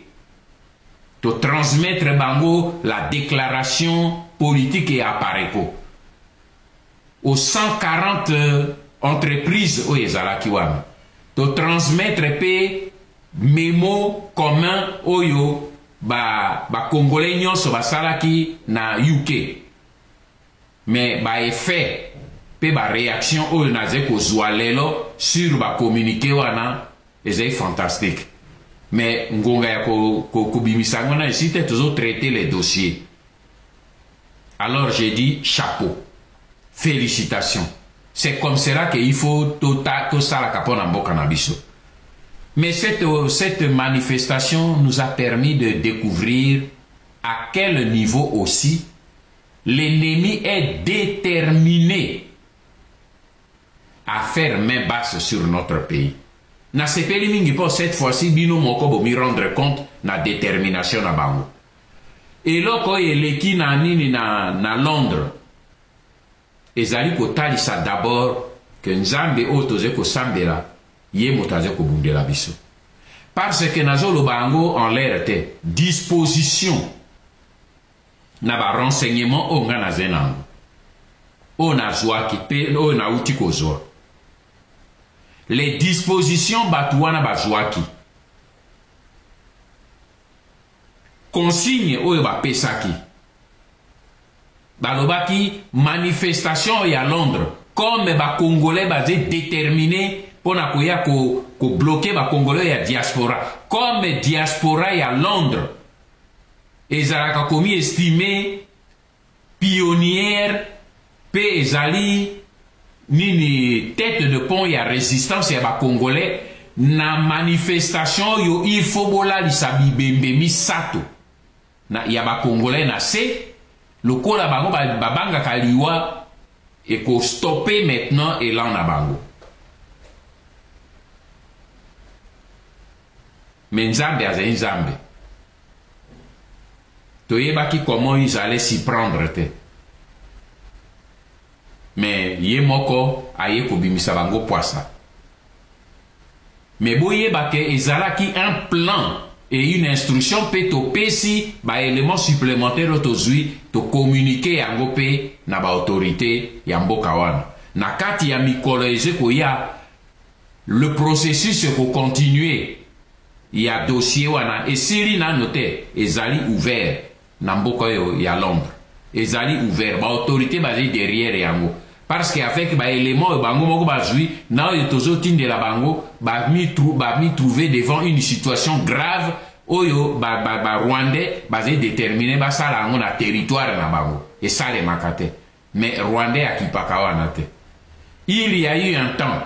de transmettre Bango la déclaration politique et pour aux 140 entreprises oyo ezalaki wana totransmettre mpe memo commun oyo bacongolais ba nyonso basalaki na uk me baeffet mpe bareaction oyo nazali kozwa lelo sur bacommunike wana ezali fantastique me ngonga ya kobimisa ko, ko yango na esi te tozotraite le dossier Alors je dis chapeau. Felicitations. C'est comme cela qu'il faut tout ça capon en boca na biso. Mais cette, cette manifestation nous a permis de découvrir à quel niveau aussi l'ennemi est déterminé à faire main basse sur notre pays. Na sepeli mingi po cette fois-ci bino moko bo mi rendre compte na détermination na bango. Eloko oyo eleki na nini na, na Londres ezali kotalisa d'abord que Nzambe oyo tozali kosambela ye moto azali kobundela biso. Parce que nazoloba yango en l'air te, disposition na ba renseignements oyo ngai nazali na yango oyo nazwaki mpe oyo nauti kozwa les dispositions bato wana bazwaki consigne oyo bapesaki balobaki manifestation ya londres comme bacongolais baze determine mpo na koya kobloke ko bacongolais ya diaspora comme diaspora ya londres ezalaka komi estime pionnier pe ezali nini tete de pont ya resistance ya ba congolais na manifestation oyo il faut bolalisa bibembe misato na, ya bakongolai na se lokola bango babangaka ba liwa ekostope maintenant elan na bango Mais Nzambe azali Nzambe. Toyebaki comment ils allaient s'y prendre te. Mais ye moko aye kobimisa bango pwasa. Mais boyeba ke ezalaki un plan et une instruction pe topesi ba éléments supplémentaires tozui to communiquer yango pe na ba autorités ya mboka wana. Na kati ya mikolo eze koya Le processus eko continuer ya dossier wana esili nanu te ezali ouvert na mboka oyo ya Londres ezali ouvert ba autorités bazali derrière yango parce que avec ba éléments oyo bango moko bazwi na oyo tozotindela bango ba mi ba mi trouver devant une situation grave oyo ba, ba, ba rwandais bazali déterminer basala yango na territoire na bango esalemaka te Mais rwandais akipaka wana te. Il ya eu un temps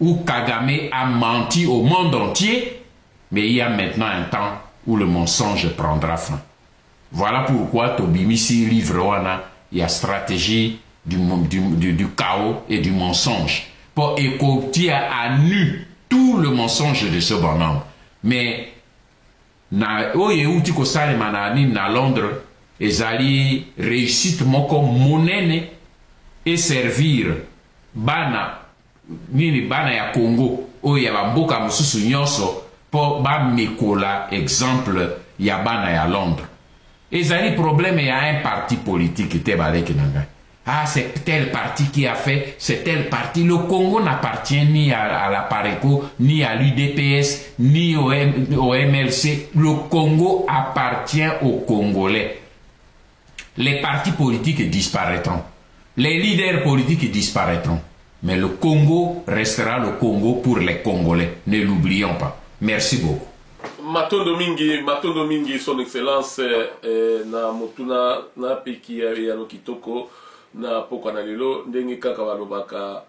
où kagame a menti au monde entier mais il ya maintenant un temps où le mensonge prendra fin. Voilà pourquoi tobimisi livre wana ya strategie du, du, du, du chaos et du mensonge po ekotia à nu tout le mensonge de ce bonhomme mais Na oyo ewuti kosalema na nini na Londres ezali reussite moko monene e servir bana nini bana ya Congo oyo ya ba mboka mosusu nionso mpo ba mekola exemple ya bana ya Londres. Ezali problème ya un parti politique te ba leki na ngai. ah c'est tel parti qui a fait c'est tel parti le congo n'appartient ni à, la pareco ni à l'udps ni au mlc le congo appartient aux congolais les partis politiques disparaîtront les leaders politiques disparaîtront mais le congo restera le congo pour les congolais ne l'oublions pas merci beaucoup Matondo mingi, matondo mingi son excellence eh, na motuna na peki ya eyano kitoko na pokwa na lelo, ndenge kaka balobaka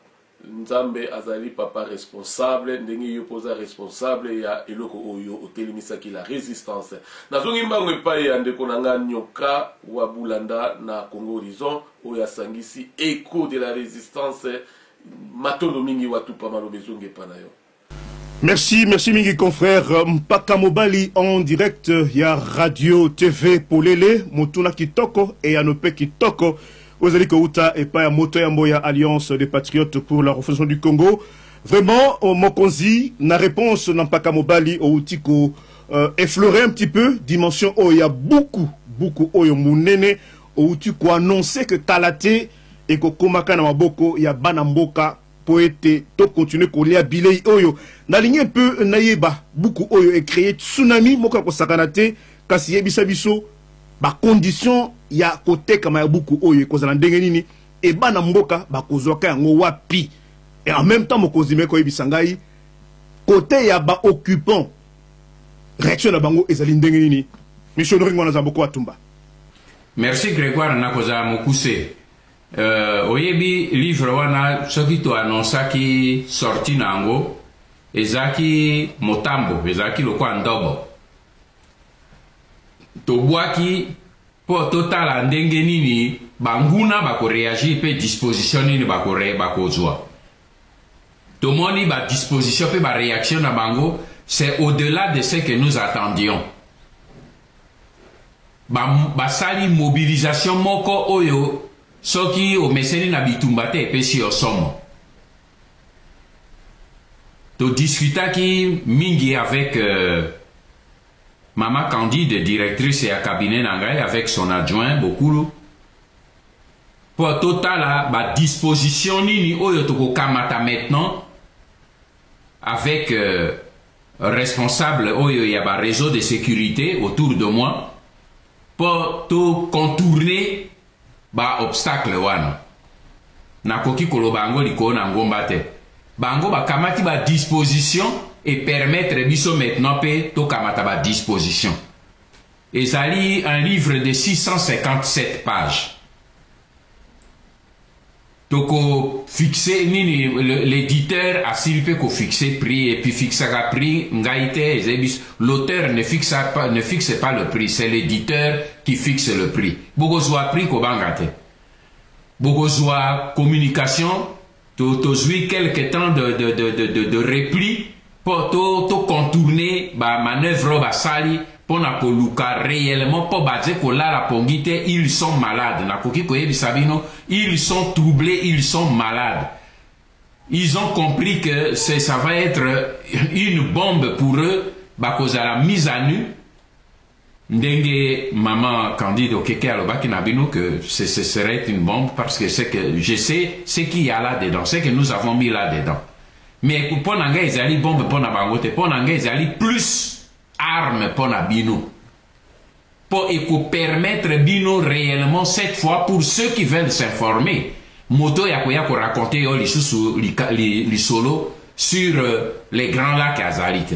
Nzambe azali papa responsable ndenge yo poza responsable ya eloko oyo otelemisaki la resistance nazongi mbango epai ya ndeko na nga nyoka wa bulanda na congo horizon oyo asangisi echo de la resistance matondo mingi watupa maloba ezongi epai na yo Merci, merci mingi confrère Mpaka Mobali en direct ya Radio TV Polele motuna kitoko eyano pe kitoko ozali kouta epai ya moto yambo ya Alliance des Patriotes pour la Refondation du Congo. Vraiment euh, mokonzi na réponse na Mpaka Mobali outi ko euh, effleurer un petit peu dimension oyo ya buku buku oyo monene outi ko annoncer que kala te ekokomaka na maboko ya bana mboka Mpo ete to continuer kolia bilei oyo, nalingi un peu nayeba buku oyo e creer tsunami moko ya kosakana te, kasi yebisa biso ba conditions ya kotekama ya buku oyo ekozala ndenge nini et bana mboka bakozwaka yango wapi? Et en meme temps mokonzi meke oyebisa ngai cote ya ba occupants reaction na bango ezali ndenge nini? Monsieur Honoré Nguanazambo Koatumba. Merci Gregoire, nakozala mokuse. Euh, oyebi livre wana soki to annonsaki sorti na yango ezalaki motambo ezalaki lokola ndobo tobwaki mpo totala ndenge nini banguna bakoreagir mpe disposition nini bakozwa tomoni badisposition mpe bareaction na bango c'est au-delà de ce que nous attendions ba, basali mobilisation moko oyo soki omeseni na bitumba te epesi yo somo todiscutaki mingi avec euh, mama candide directrice ya cabinet na ngai avec son adjoint bokulu mpo totala badisposition nini oyo tokokamata maintenant avec euh, responsable oyo ya ba réseau de sécurité autour de moi pour to contourner ba obstacle wana nakoki koloba yango likolo na ngomba te bango bakamati ba disposition et permettre biso maintenant mpe tokamata ba disposition ezali un livre de 657 pages toko fixe nini l'éditeur asili mpe kofixe prix epuis fixaka prix ngai te ezali biso l'auteur ne fixe pas, ne fixe pas le prix c'est l'éditeur qui fixe le prix bokozwa prix kobanga te bokozwa communication tozwi to quelque temps de, de, de, de, de, de repli mpo to, to contourne ba manœuvre oyo basali mpo na koluka réellement mpo baze kolala pongi te ils sont malades nakoki koyebisa bino ils sont troublés ils sont malades ils ont compris que ça va être une bombe pour eux bakozala mise à nu Ndenge maman Candide Okeke alobaki na bino que ce serait une bombe parce que c'est que je sais ce qu'il y a là dedans, ce que nous avons mis là dedans. Mais mpo na ngai ezali bombe mpo na bango te, mpo na ngai ezali plus arme mpo na bino. Mpo ekopermettre bino réellement cette fois pour ceux qui veulent s'informer moto ya koya koraconte yo lisusu lisolo sur euh, les grands lacs azali te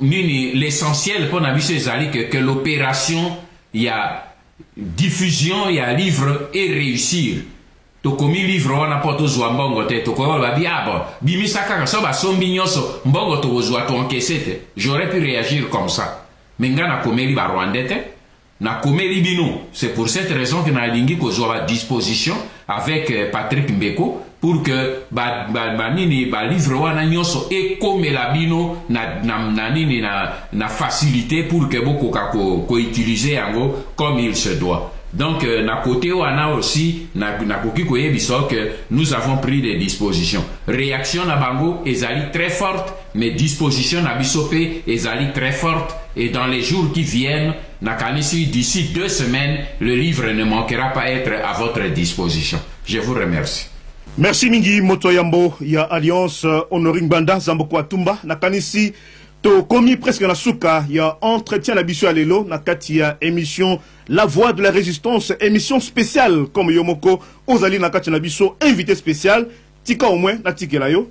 nini l'essentiel mpo na biso ezali que, que l'opération ya diffusion ya livre e réussir tokomi livre wana mpo tozwa mbongo te tokoyoloba biabo ah bimisa kaka so basombi nyonso mbongo tokozwa toenkese te j'aurais pu réagir comme ça me ngai nakomeli barwandais te Na komeli bino, c'est pour cette raison que na lingi ko zwa ba disposition avec euh, Patrick Mbeko pour que ba, ba, ba nini ba livre wana nyoso ekomela bino na, na, na nini na, na facilité pour que bokoka ko, ko utiliser yango comme il se doit. Donc euh, na côté wana aussi na na koki koyebisa que nous avons pris des dispositions. Réaction na bango ezali très forte mais disposition na biso pe ezali très forte et dans les jours qui viennent nakanisi d'ici deux semaines le livre ne manquera pas etre à votre disposition je vous remercie Merci mingi moto yambo ya Alliance euh, Honoring Banda Zamboko Atumba nakanisi tokomi presque na suka ya entretien na biso ya lelo na kati ya émission la voix de la résistance émission spéciale comme yomoko ozali na kati na biso invité spécial Tika au moins natikela yo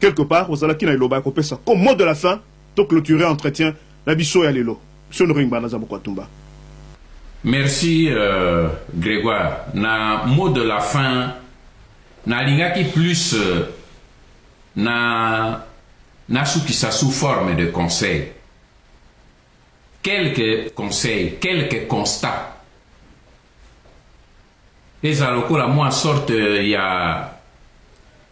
quelque part ozalaki na eloba ya kopesa comme mot de la fin to cloturer entretien na biso ya lelo. Monsieur Honore Ngbanda Nzambo Kuatumba. Merci Gregoire. Na mot de la fin, nalingaki plus na nasukisa sous forme de conseil. Quelques conseils, quelques constats. ezala lokola mwa sorte euh, ya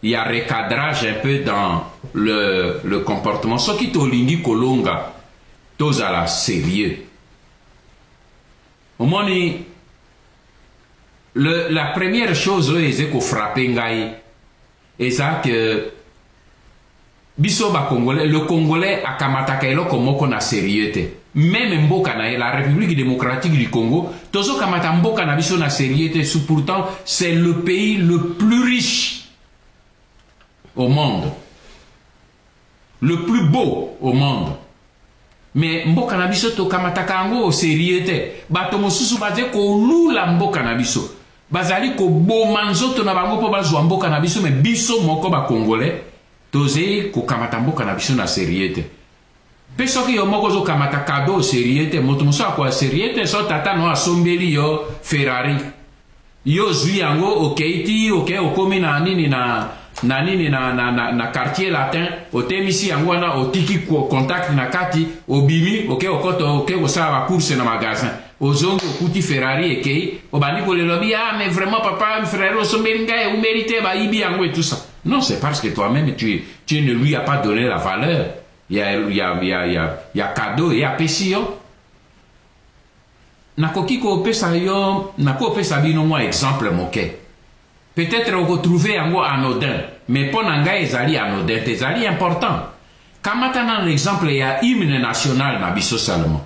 ya recadrage un peu dans le, le comportement soki tolingi kolonga tozala sérieux omoni le, la première chose oyo eze kofrape ngai eza que biso ba congolais le congolais akamataka eloko moko na serieux te meme mboka na ye la république démocratique du congo tozokamata mboka na biso na serieux te sous pourtant c'est le pays le plus riche au monde le plus beau au monde mais mboka na biso tokamataka yango au serieux te bato mosusu baze kolula mboka na biso Bazali koboma nzoto na bango mpo bazwa mboka na biso me biso moko ba congolais tozei kokamata mboka na biso na serieux te. Mpe soki yo moko ozokamata kado serieux te, moto mosusu akoya serieux te so tata no asombeli yo Ferrari. Yo ozwi yango okei ti okei okomi na nini na na nini na, na, na, na quartier latin otemisi yango wana otiki contact na kati obimi okei okota okei kosala bacourse na magasin ozongi okuti ferrari ekei obandi kolela bi ah mais vraiment papa ferrari osombeli ngai eumeli te bayibi yango et tout ça non c'est parce que toi-même tu, tu ne lui a pas donné la valeur ya, ya, ya, ya, ya cadeau ye apesi yo nakoki kopesa yo nakoki kopesa bino mwa exemple moke peut-être okotrouve yango anodin mais mpo na ngai ezali anodin te ezali important kamata nano exemple ya hymne national na biso seulement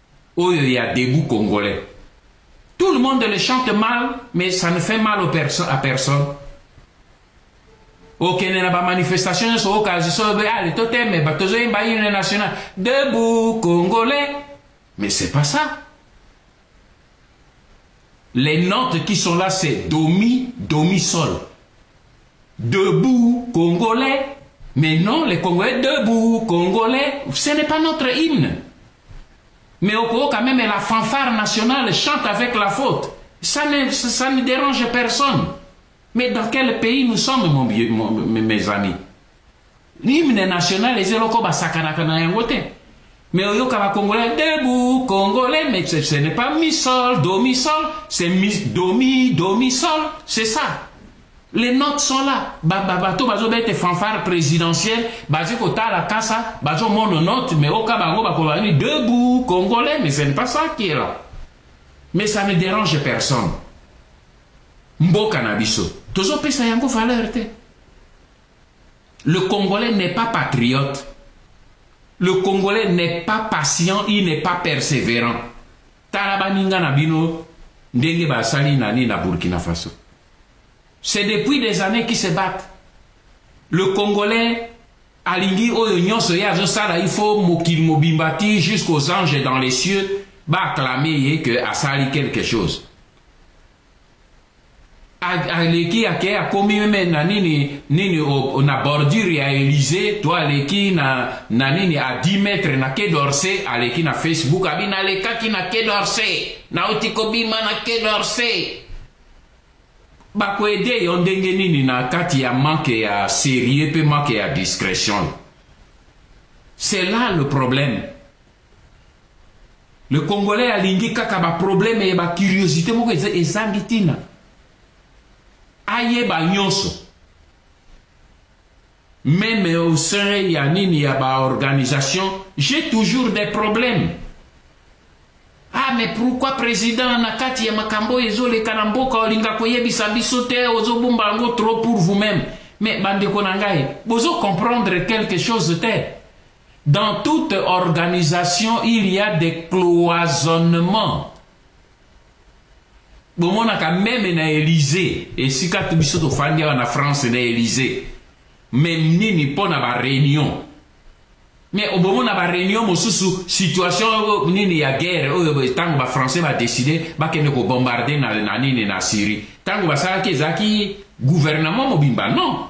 Oyo ya debout congolais. Tout le monde le chante mal, mais ça ne fait mal au perso à personne. okende na bamanifestation nyonso okazi so obe ale totemeba tozoyemba hymne national debout congolais mais c'est pas ça les notes qui sont là c'est domi domi sol debout congolais mais non les congolais debout congolais ce n'est pas notre hymne mais okooka meme la fanfare nationale chante avec la faute ça ne, ça ne dérange personne mais dans quel pays nous sommes mon, mon, mes amis hymne national eza eloko basakanaka na yango te mais oyoka bakongolais debout congolais mais ce n'est pas misol domisol c'est domi domisol c'est ça Les notes sont là. Ba, ba, bato bazo bete fanfare presidentielle, bazi kotala kasa, bazo mono note, mais oka bango bakoloba ni debout congolais, mais ce n'est pas ça qui est là. Mais ça ne dérange personne. Mboka na biso. Tozo pesa yango valeur te. Le congolais n'est pas patriote. Le congolais n'est pas patient, il n'est pas persévérant. Tala baninga na bino ndenge basali nani na Burkina Faso. c'est depuis des annees qui se battent le congolais alingi oyo nyonso ye azosala il faut mokili mobimba ti jusqu'aux anges dans les cieux baacclame ye que asali quelque chose aleki ake akomi meme na nini nini o, na bordure ya Elysee to aleki na na nini a 10 mètres na Quai d'Orsay aleki na Facebook abi nalekaki na Quai d'Orsay nauti kobima na Quai d'Orsay ba ko aider yo ndenge nini na kati ya manque ya serieux pe manque ya discretion c'est là le problème le congolais alingi kaka ba problème ya ba curiosité moko ezangi tina ayeba nyonso Meme au sein ya nini ya ba organisation j'ai toujours des problèmes ah mais pourquoi president na kati ya makambo oyo ezoleka na mboka olinga koyebisa biso te ozobomba yango trop pour vous même mais bandeko na ngai bozo comprendre quelque chose te dans toute organisation il y a des cloisonnements bomonaka meme na elysee esika biso tofandi awa na france na elysee meme nini mpo na bareunion mais obomona bareunion mosusu situation nini ya guerre oyo ntango bafrançais badeside bakende kobombarde na, na nini na syrie ntango basalaki ezalaki gouvernement mobimba non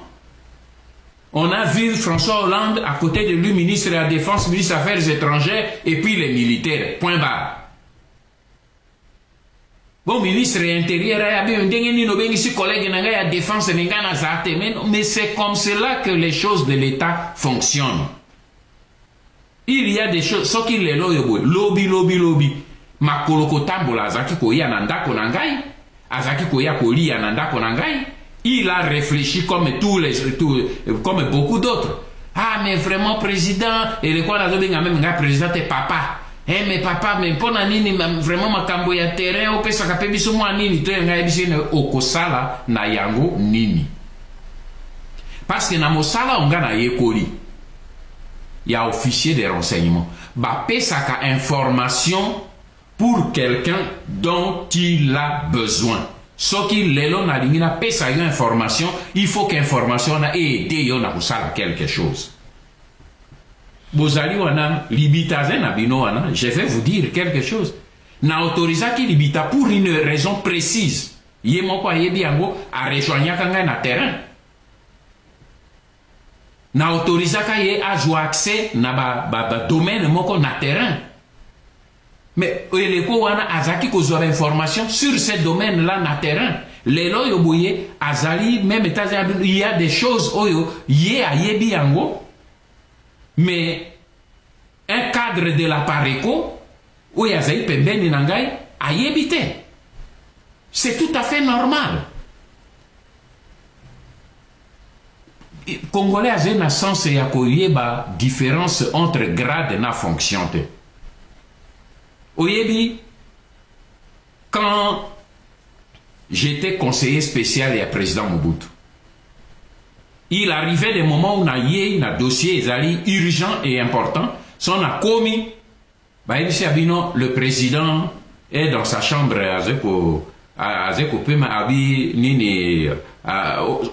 on a vu françois hollande à côté de lui ministre ya défense ministre affaires étrangères et puis les militaires point barre Bon, ministre ya interieur ayabi yo ndenge nini obengisi collègue na ngai ya défense me ngai naza te mais, mais c'est comme cela que les choses de l'état fonctionnent il y a des choses soki lelo oyo boye lobi lobi lobi makolo kotambola azalaki koya na ndako na ngai Azalaki koya koliya na ndako na ngai, il a reflechi comme tous les, tous, comme beaucoup d'autres. Ah mais vraiment president, eleko wana azobenga meme ngai president te papa. Eh mais papa, mais mpo na nini vraiment makambo ya terrain opesaka mpe biso mwa nini to ya ngai yebisi ene okosala na yango nini? Parce que na mosala oyo ngai nayekoli ya officier de renseignement bapesaka information pour quelqu'un dont il a besoin soki lelo nalingi napesa yo information il faut que information wana eede yo na kosala quelque chose bozali wana libitaze na bino wana je vais vous dire quelque chose na autorisaki libita pour une raison précise ye moko ayebi yango arejoignaka ngai na terrain na autorisaka ye azwa accès na ba, ba, ba domaine moko na terrain mais eleko wana azalaki kozwa ba information sur ce domaine là na terrain lelo oyo boye azali meme etats il y a des choses oyo ye ayebi yango mais un cadre de la pareco oyo azali pembeni na ngai ayebi te c'est tout à fait normal Congolais aza na sens ya koyeba difference entre grade na fonction te. Oyebi quand j'étais conseiller spécial ya président Mobutu. Il arrivait des moments où na yei na dossier ezali urgent et important, son akomi Bayebisi ya bino le president est dans sa chambre aze ko aze kopema abi nini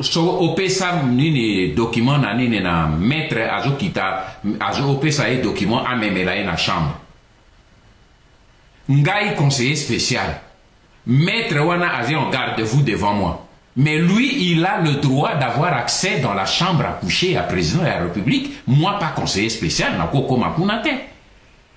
so opesa nini document na nini na maître azokita azo opesa ye document amemela ye na chambre ngai conseiller spécial maître wana Azé en garde vous devant moi mais lui, il a le droit d'avoir accès dans la chambre à coucher à président de la République, moi pas conseiller spécial,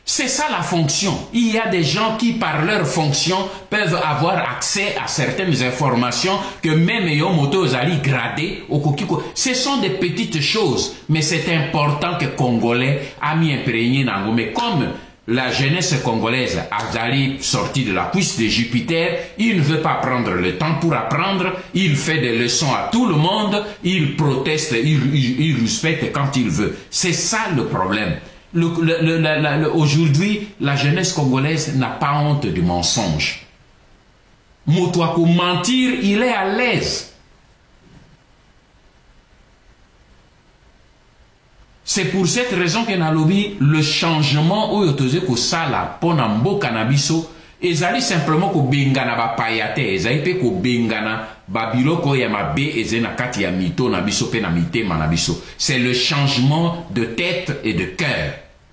C'est ça la fonction. Il y a des gens qui, par leur fonction, peuvent avoir accès à certaines informations que même Yomoto Ozali gradé au Kokiko. Ce sont des petites choses, mais c'est important que Congolais un imprégnés mais comme la jeunesse congolaise d'aller sorti de la cuisse de Jupiter, il ne veut pas prendre le temps pour apprendre, il fait des leçons à tout le monde, il proteste, il, respecte quand il veut. C'est ça le problème. Aujourd'hui, la jeunesse congolaise n'a pas honte du mensonge. Motwaku mentir, il est à l'aise. C'est pour cette raison que nalobi le changement oyo toze kosala pona mboka na biso ezali simplement kobengana ba paya te ezali pe kobengana ba biloko ya mabe ezali na kati ya mito na biso pe na mitema na biso c'est le changement de tete et de cœur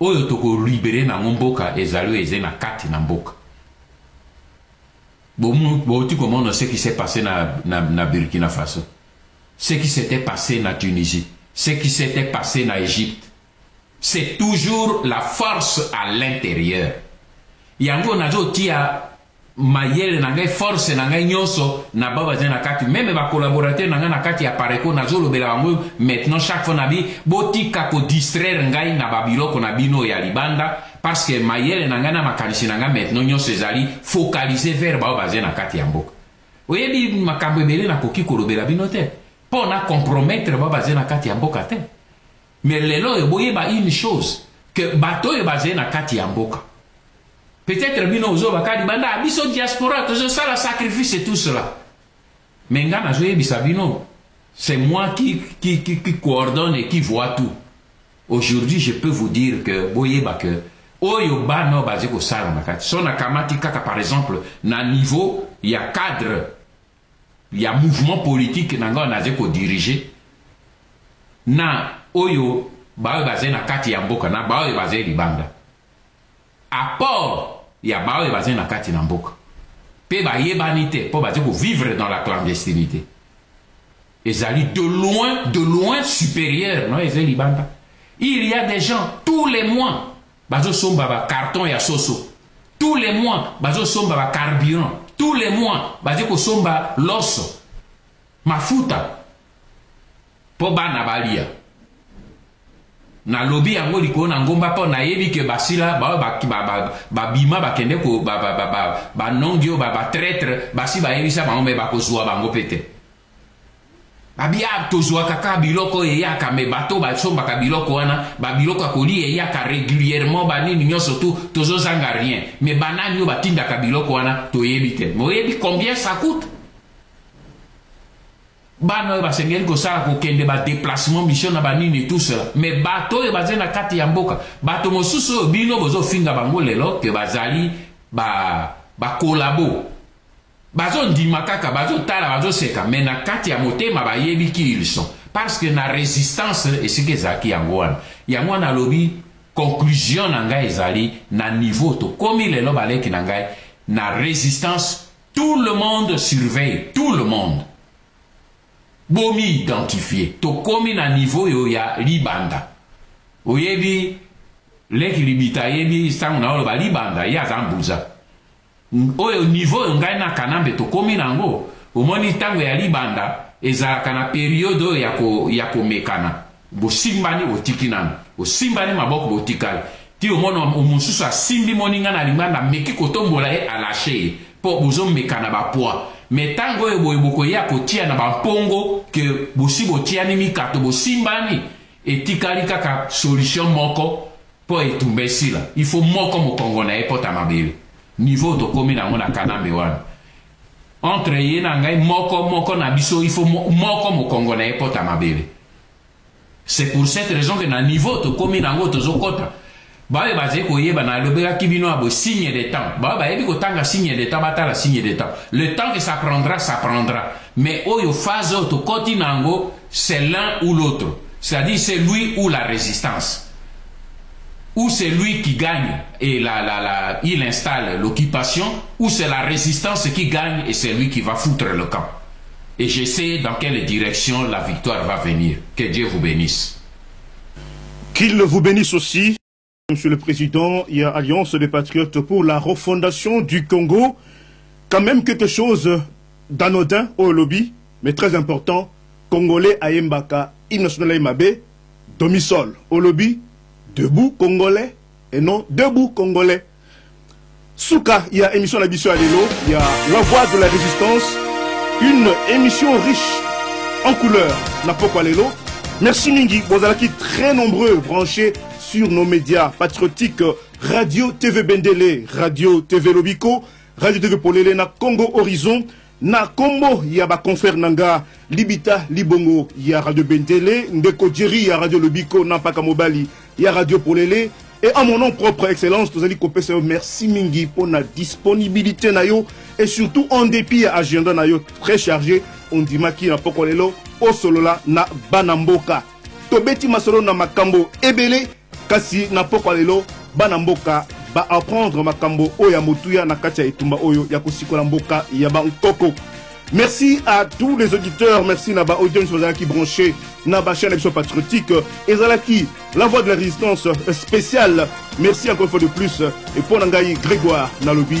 oyo toko liberer na ngo mboka ezali oyo ezali na kati na mboka bowuti komona ce qui s'est passé na, na, na burkina faso ce qui s'était passé na tunisie ce qui s'était passé na égypte c'est toujours la force à l'intérieur yango nazotia mayele na ngai force na ngai nyonso na ba baza na kati meme ba collaborateur na ngai na kati ya pareco nazolobela bango maintenant chaque fois na bi botika ko distraire ngai na babiloko na bino ya libanda parce que mayele na ngai na makanisi na ngai maintenant nyonso ezali focaliser vers bao baza na kati ya mboka oyebi makambo ebele nakoki kolobela bino te mpo na compromettre bao baza na kati ya mboka te Mais lelo oyo boyeba une chose que bato oyo bazali na kati ya mboka peut-etre bino bozoba ka libanda biso diaspora tozosala sacrifice et tout cela mais nga nazoyebisa bino c'est moi qui, qui, qui, qui coordonne et qui voit tout aujourd'hui je peux vous dire que boyeba que oyo bana oyo bazali kosala na kati so nakamati kaka par exemple na niveau ya cadre ya mouvement politique na ngai nazali kodirige na oyo baoyo bazali na kati ya mboka na baoyo bazali libanda apport ya baoyo bazali na kati na mboka mpe bayebani te mpo bazali kovivre dans la clandestinité ezali de loin de loin supérieur na oyo ezali libanda il y a des gens tous les mois Bazo somba ba carton ya soso tous les mois, bazo somba ba carburant tous les mois, bazo ko somba loso, mafuta po bana balia. Nalobi yango likolo na ngomba po nayebi ke basila ba ba ba ba ba bima bakende ko ba ba ba ba ba nongi ba ba traitre basi bayebisa bango me bakozua bango pe te. babia tozuaka kaka biloko oyo eyaka me bato basombaka biloko wana babiloko ya kolia eyaka régulièrement banini nyonso tu tozozanga rien me banani oyo batindaka biloko wana toyebi te me oyebi combien ça coûte bana oyo basengeli kosala kokende badeplacement mission na banini tout cela me bato oyo bazali na kati ya mboka bato mosusu oyo bino bozofinga bango lelo ke bazali bakolabo ba Bazo ndima kaka bazo tala bazo seka mais na kati ya motema ba yebi qui ils sont parce que na resistance esika ezalaki yango wana yango wana alobi conclusion na ngai ezali na niveau to komi lelo baleki na ngai na resistance tout le monde surveille tout le monde bomi identifie to komi na niveau yo ya libanda oyebi leki libita ayebi ntango na oloba libanda ye aza mbuza Oyo niveau oyo ngai na Kanambe tokomi na yango, omoni tango ya libanda ezalaka na periode oyo ya ko ya komekana, bosimbani otiki nanu, osimbani maboko botikali, ti omona mosusu asimbi moninga na libanda ameki kotombola ye a lacher ye po bozo mekana ba poids. Mais tango oyo boye bokoya kotia na ba mpongo que bosi botiani mikato bosimbani, Etikali kaka solution moko po etumba esila il faut moko mokongo naye ekota mabele niveau tokomi nango na kanambe wana entre ye na ngai moko moko na biso il faut moko mokongo naye ekota mabele c'est pour cette raison que na niveau tokomi nango tozokota baoyo bazali koyeba nalobelaki bino ya boye signe de temps baoyo bayebi kotanga signe de temps batala signe de temps le temps que ça prendra ça prendra mais oyo phase oyo tokoti na yango c'est l'un ou l'autre c'est-à-dire c'est lui ou la résistance ou c'est lui qui gagne et la, la, la, il installe l'occupation, ou c'est la résistance qui gagne et c'est lui qui va foutre le camp. Et je sais dans quelle direction la victoire va venir. Que Dieu vous bénisse. qu'il vous bénisse aussi Monsieur le Président, il y a Alliance des Patriotes pour la refondation du Congo. Quand même quelque chose d'anodin au lobby, mais très important. Congolais à Mbaka, International demi-sol Au lobby, debout Congolais et non debout Congolais. Suka ya emission na biso ya lelo ya La Voix de la Résistance, une émission riche en couleurs na pokwa lelo. Merci mingi, bozalaki très nombreux branchés sur nos médias patriotiques Radio TV Bendele, Radio TV Lobiko, Radio TV Polele na Congo Horizon. Na kombo ya ba confrères na nga libita libongo ya radio bendele, ndeko Jerry ya radio lobiko na mpaka mobali ya radio polele et en mon nom propre excellence tozali kopesa yo merci mingi mpo na disponibilite na yo et surtout en dépit ya agenda na yo très chargé ondimaki na poko lelo osolola na bana mboka tobeti masolo na makambo ebele Kasi na pokwa lelo, bana mboka ba apprendre makambo oyo ya motuya na kati ya etumba oyo ya kosikola mboka ya ba nkoko. Merci à tous les auditeurs, merci na ba audience bazalaki branché na ba chaîne biso patriotique. Ezalaki la voix de la résistance spéciale. Merci encore une fois de plus. Et pour Nangai Grégoire Nalobi.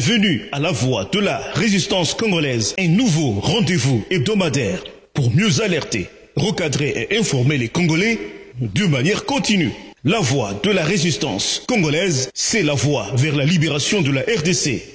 venu à la voix de la résistance congolaise un nouveau rendez-vous hebdomadaire pour mieux alerter, recadrer et informer les Congolais de manière continue. La voix de la résistance congolaise, c'est la voie vers la libération de la RDC.